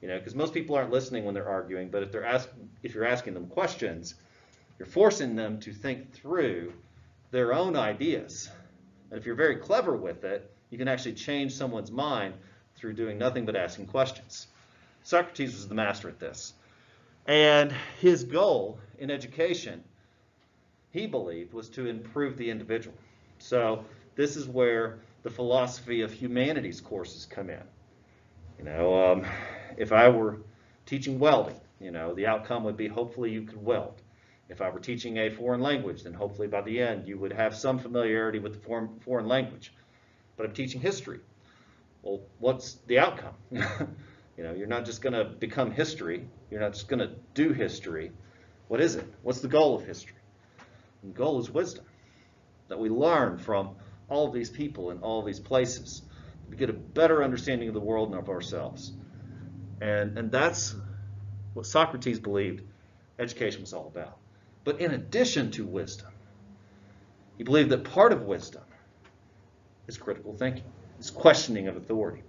You know, because most people aren't listening when they're arguing, but if they're ask, if you're asking them questions, you're forcing them to think through their own ideas. And if you're very clever with it, you can actually change someone's mind through doing nothing but asking questions. Socrates was the master at this. And his goal in education, he believed, was to improve the individual. So this is where the philosophy of humanities courses come in. You know, um, if I were teaching welding, you know, the outcome would be hopefully you could weld. If I were teaching a foreign language, then hopefully by the end you would have some familiarity with the foreign, foreign language. But I'm teaching history. Well, what's the outcome? <laughs> you know, you're not just going to become history. You're not just going to do history. What is it? What's the goal of history? The goal is wisdom, that we learn from all of these people in all of these places. We get a better understanding of the world and of ourselves. And, and that's what Socrates believed education was all about. But in addition to wisdom, he believed that part of wisdom is critical thinking, is questioning of authority.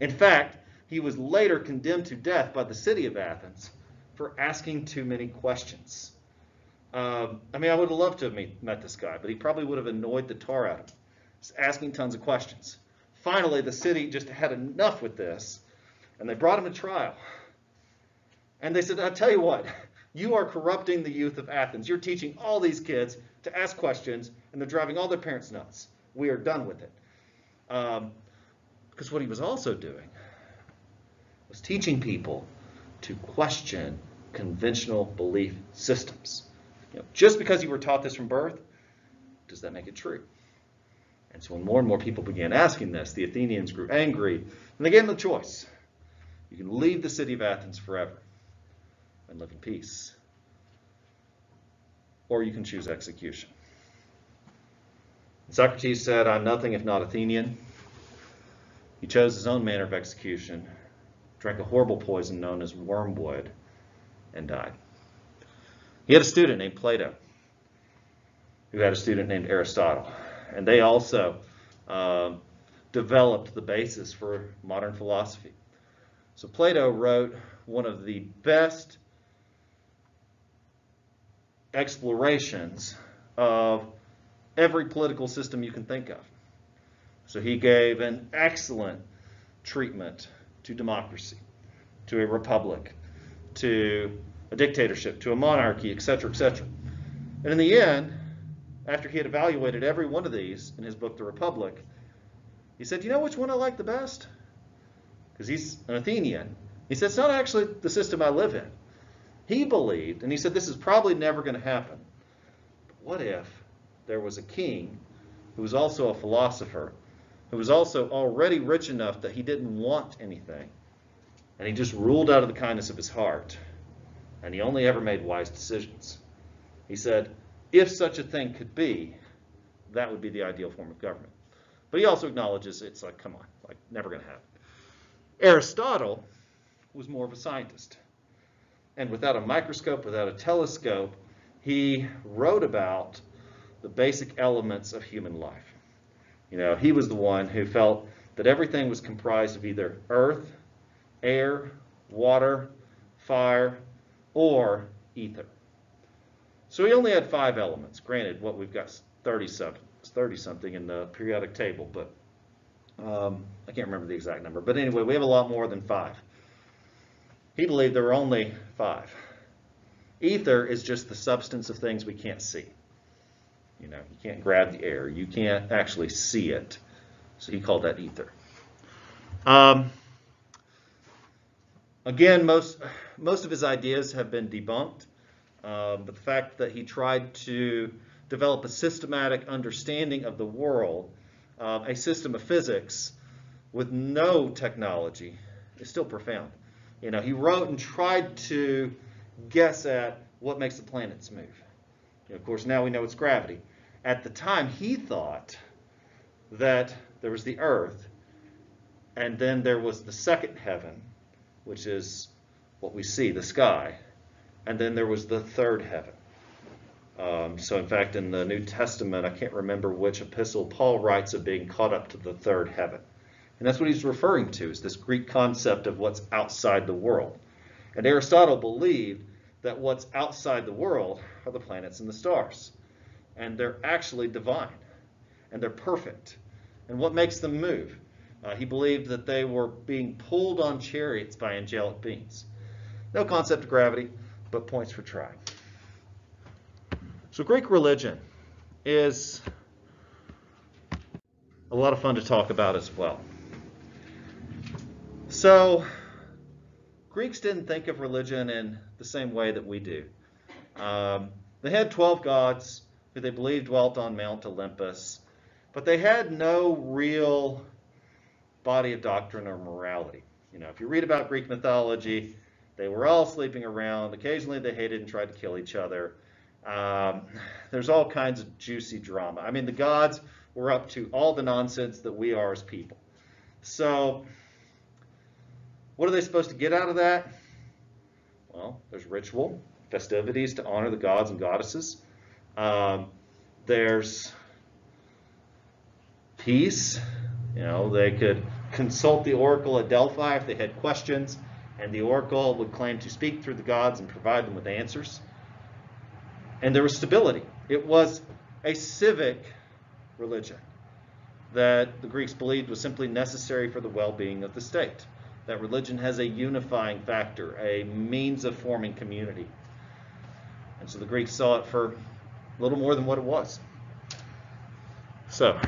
In fact, he was later condemned to death by the city of Athens for asking too many questions. Um, I mean, I would have loved to have meet, met this guy, but he probably would have annoyed the tar out of him, just asking tons of questions. Finally, the city just had enough with this, and they brought him to trial. And they said, I'll tell you what, you are corrupting the youth of Athens. You're teaching all these kids to ask questions, and they're driving all their parents nuts. We are done with it. Um, because what he was also doing was teaching people to question conventional belief systems. You know, just because you were taught this from birth, does that make it true? And so when more and more people began asking this, the Athenians grew angry, and they gave them the choice. You can leave the city of Athens forever and live in peace, or you can choose execution. Socrates said, I'm nothing if not Athenian. He chose his own manner of execution drank a horrible poison known as wormwood, and died. He had a student named Plato, who had a student named Aristotle, and they also um, developed the basis for modern philosophy. So Plato wrote one of the best explorations of every political system you can think of. So he gave an excellent treatment to democracy, to a republic, to a dictatorship, to a monarchy, etc., etc. And in the end, after he had evaluated every one of these in his book, The Republic, he said, You know which one I like the best? Because he's an Athenian. He said, It's not actually the system I live in. He believed, and he said, This is probably never going to happen. But what if there was a king who was also a philosopher, who was also already rich enough that he didn't want anything, and he just ruled out of the kindness of his heart, and he only ever made wise decisions? He said, If such a thing could be, that would be the ideal form of government. But he also acknowledges it's like, come on, like never going to happen. Aristotle was more of a scientist. And without a microscope, without a telescope, he wrote about the basic elements of human life. You know, he was the one who felt that everything was comprised of either earth, air, water, fire, or ether. So he only had five elements. Granted, what we've got 37, 30 something in the periodic table, but um, I can't remember the exact number. But anyway, we have a lot more than five. He believed there were only five. Ether is just the substance of things we can't see. You know, you can't grab the air. You can't actually see it. So he called that ether. Um, again, most most of his ideas have been debunked, um, but the fact that he tried to develop a systematic understanding of the world, uh, a system of physics with no technology, is still profound. You know, he wrote and tried to guess at what makes the planets move. Know, of course, now we know it's gravity. At the time, he thought that there was the earth, and then there was the second heaven, which is what we see, the sky, and then there was the third heaven. Um, so, in fact, in the New Testament, I can't remember which epistle Paul writes of being caught up to the third heaven. And that's what he's referring to, is this Greek concept of what's outside the world. And Aristotle believed that what's outside the world are the planets and the stars. And they're actually divine. And they're perfect. And what makes them move? Uh, he believed that they were being pulled on chariots by angelic beings. No concept of gravity, but points for trying. So Greek religion is a lot of fun to talk about as well. So Greeks didn't think of religion in the same way that we do. Um, they had 12 gods who they believed dwelt on Mount Olympus, but they had no real body of doctrine or morality. You know, if you read about Greek mythology, they were all sleeping around. Occasionally they hated and tried to kill each other. Um, there's all kinds of juicy drama. I mean, the gods were up to all the nonsense that we are as people. So, what are they supposed to get out of that? Well, there's ritual, festivities to honor the gods and goddesses. Um, there's peace. You know, they could consult the oracle at Delphi if they had questions, and the oracle would claim to speak through the gods and provide them with answers. And there was stability. It was a civic religion that the Greeks believed was simply necessary for the well being of the state. That religion has a unifying factor, a means of forming community. And so the Greeks saw it for a little more than what it was. So,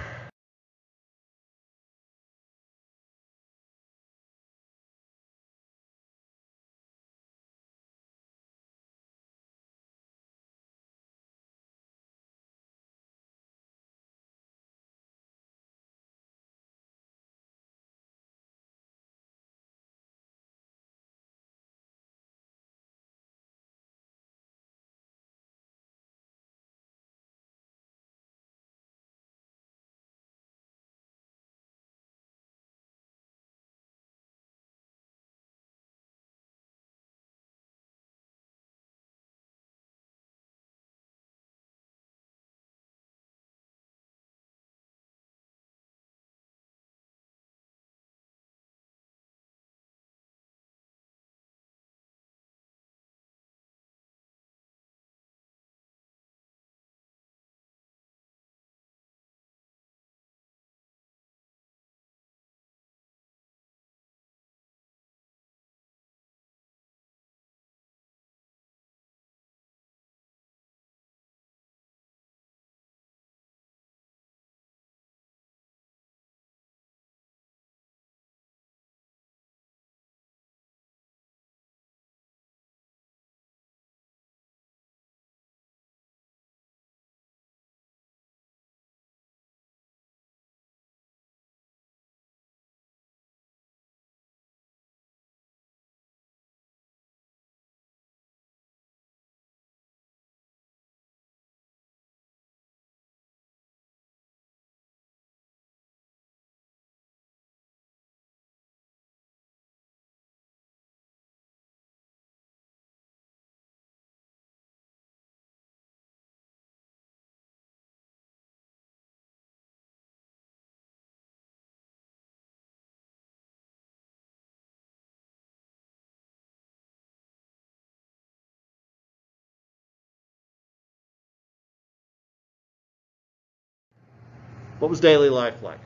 What was daily life like?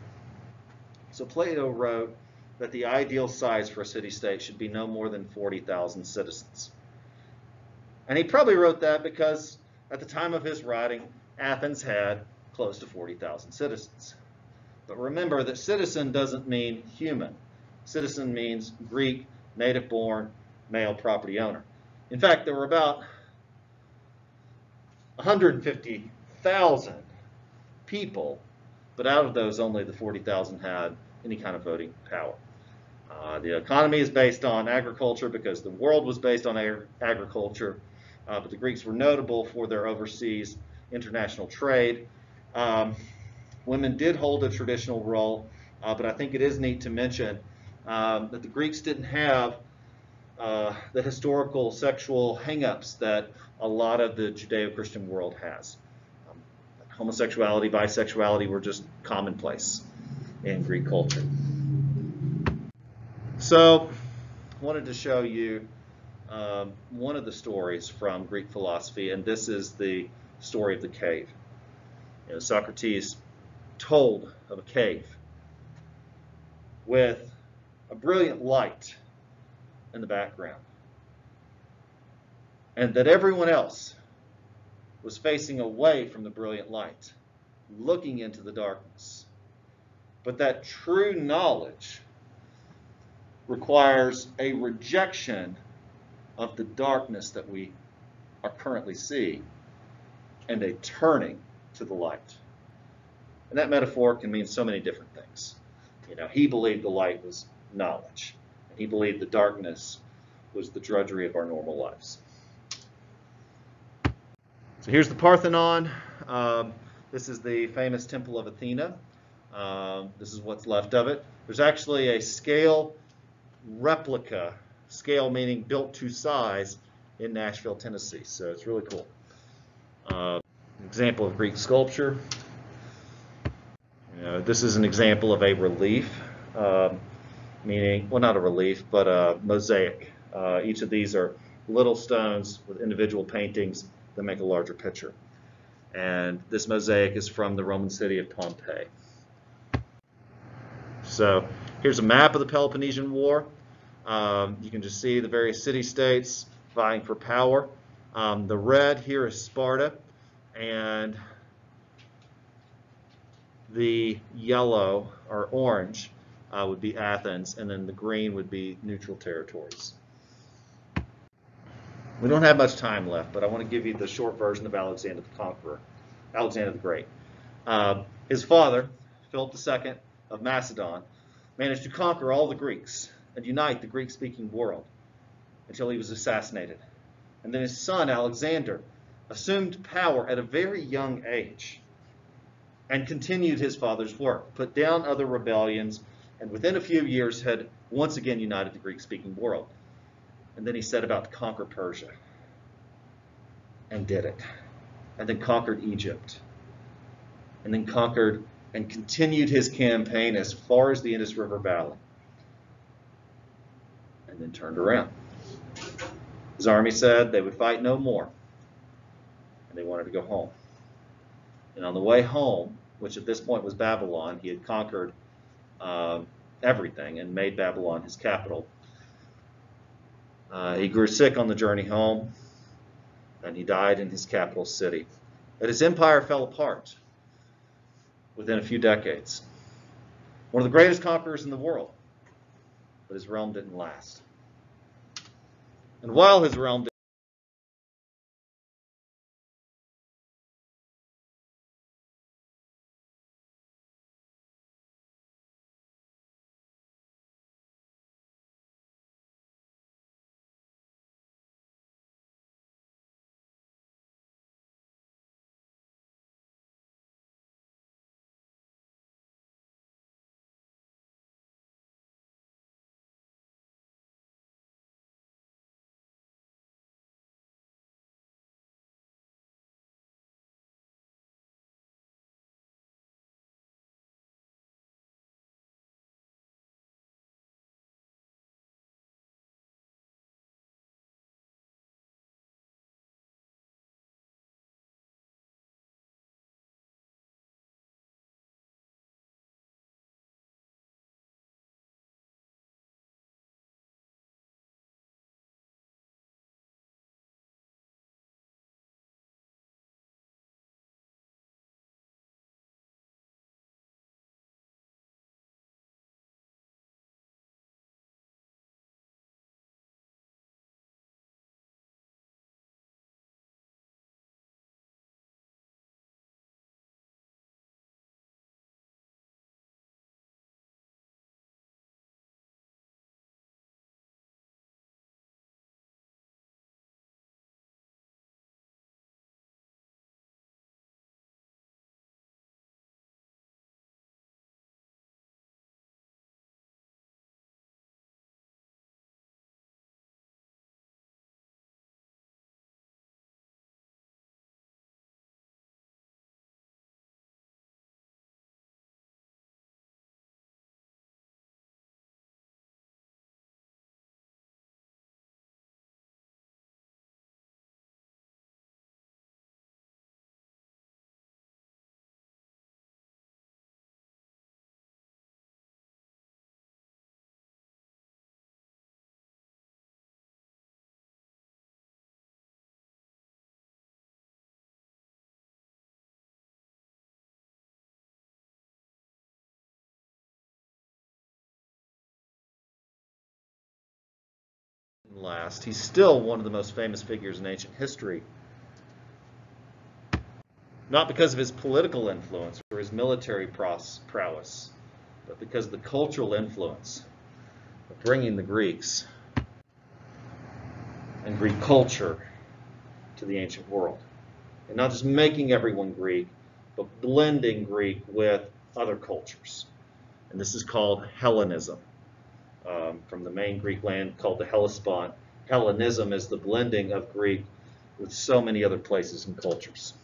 So Plato wrote that the ideal size for a city-state should be no more than 40,000 citizens. And he probably wrote that because at the time of his writing, Athens had close to 40,000 citizens. But remember that citizen doesn't mean human. Citizen means Greek, native born, male property owner. In fact, there were about 150,000 people, but out of those, only the 40,000 had any kind of voting power. Uh, the economy is based on agriculture because the world was based on ag agriculture, uh, but the Greeks were notable for their overseas international trade. Um, women did hold a traditional role, uh, but I think it is neat to mention um, that the Greeks didn't have uh, the historical sexual hangups that a lot of the Judeo-Christian world has. Homosexuality, bisexuality were just commonplace in Greek culture. So, I wanted to show you um, one of the stories from Greek philosophy, and this is the story of the cave. You know, Socrates told of a cave with a brilliant light in the background, and that everyone else was facing away from the brilliant light, looking into the darkness. But that true knowledge requires a rejection of the darkness that we are currently seeing and a turning to the light. And that metaphor can mean so many different things. You know, he believed the light was knowledge. And he believed the darkness was the drudgery of our normal lives. So here's the Parthenon. Um, this is the famous Temple of Athena. Um, this is what's left of it. There's actually a scale replica, scale meaning built to size, in Nashville, Tennessee. So it's really cool. Uh, example of Greek sculpture. You know, this is an example of a relief, um, meaning, well, not a relief, but a mosaic. Uh, each of these are little stones with individual paintings that make a larger picture. And this mosaic is from the Roman city of Pompeii. So here's a map of the Peloponnesian War. Um, you can just see the various city-states vying for power. Um, the red here is Sparta, and the yellow or orange uh, would be Athens, and then the green would be neutral territories. We don't have much time left, but I want to give you the short version of Alexander the Conqueror, Alexander the Great. Uh, his father, Philip II of Macedon, managed to conquer all the Greeks and unite the Greek-speaking world until he was assassinated. And then his son, Alexander, assumed power at a very young age and continued his father's work, put down other rebellions, and within a few years had once again united the Greek-speaking world. And then he set about to conquer Persia and did it. And then conquered Egypt. And then conquered and continued his campaign as far as the Indus River Valley. And then turned around. His army said they would fight no more. And they wanted to go home. And on the way home, which at this point was Babylon, he had conquered uh, everything and made Babylon his capital. Uh, he grew sick on the journey home, and he died in his capital city. But his empire fell apart within a few decades. One of the greatest conquerors in the world, but his realm didn't last. And while his realm last, he's still one of the most famous figures in ancient history. Not because of his political influence or his military prowess, but because of the cultural influence of bringing the Greeks and Greek culture to the ancient world. And not just making everyone Greek, but blending Greek with other cultures. And this is called Hellenism um, from the main Greek land called the Hellespont. Hellenism is the blending of Greek with so many other places and cultures.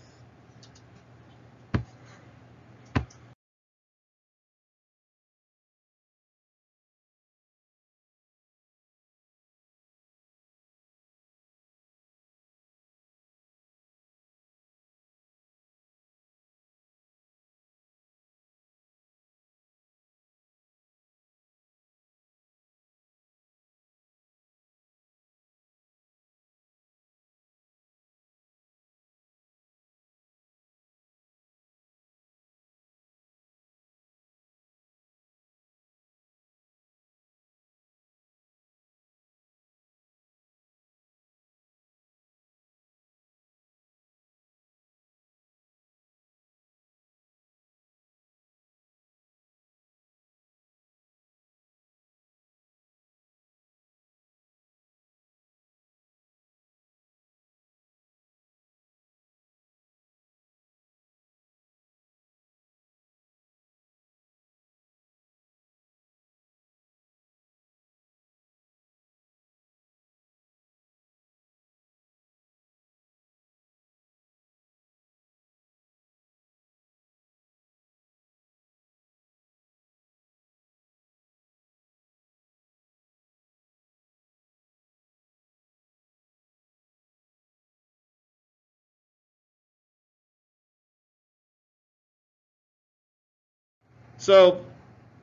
So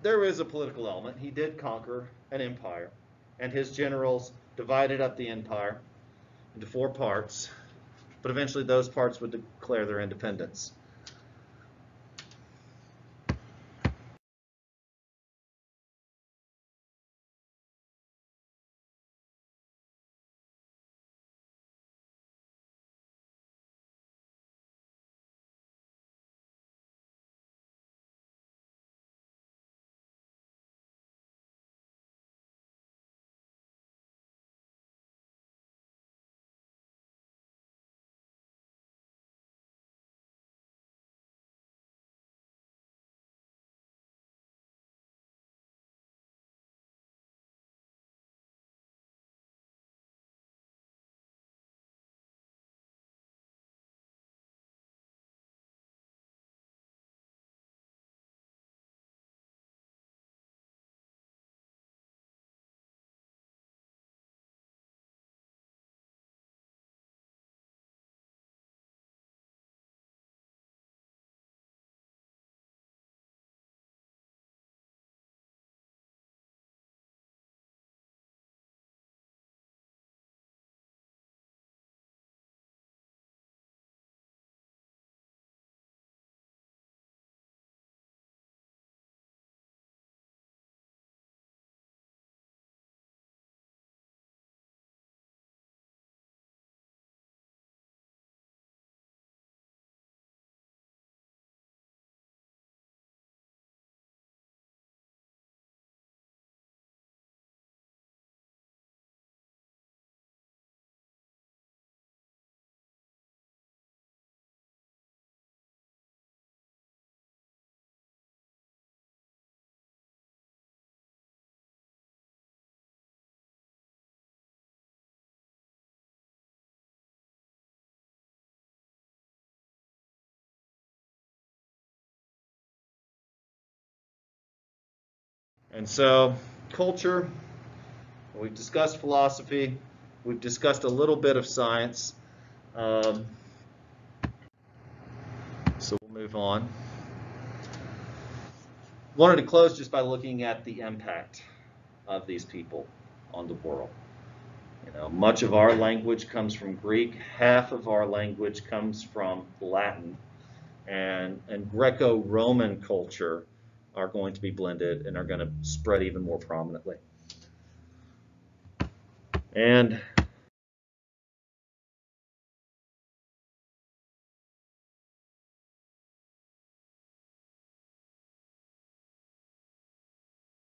there is a political element. He did conquer an empire, and his generals divided up the empire into four parts, but eventually those parts would declare their independence. And so, culture, we've discussed philosophy, we've discussed a little bit of science. Um, so we'll move on. Wanted to close just by looking at the impact of these people on the world. You know, much of our language comes from Greek, half of our language comes from Latin, and, and Greco-Roman culture are going to be blended and are going to spread even more prominently. And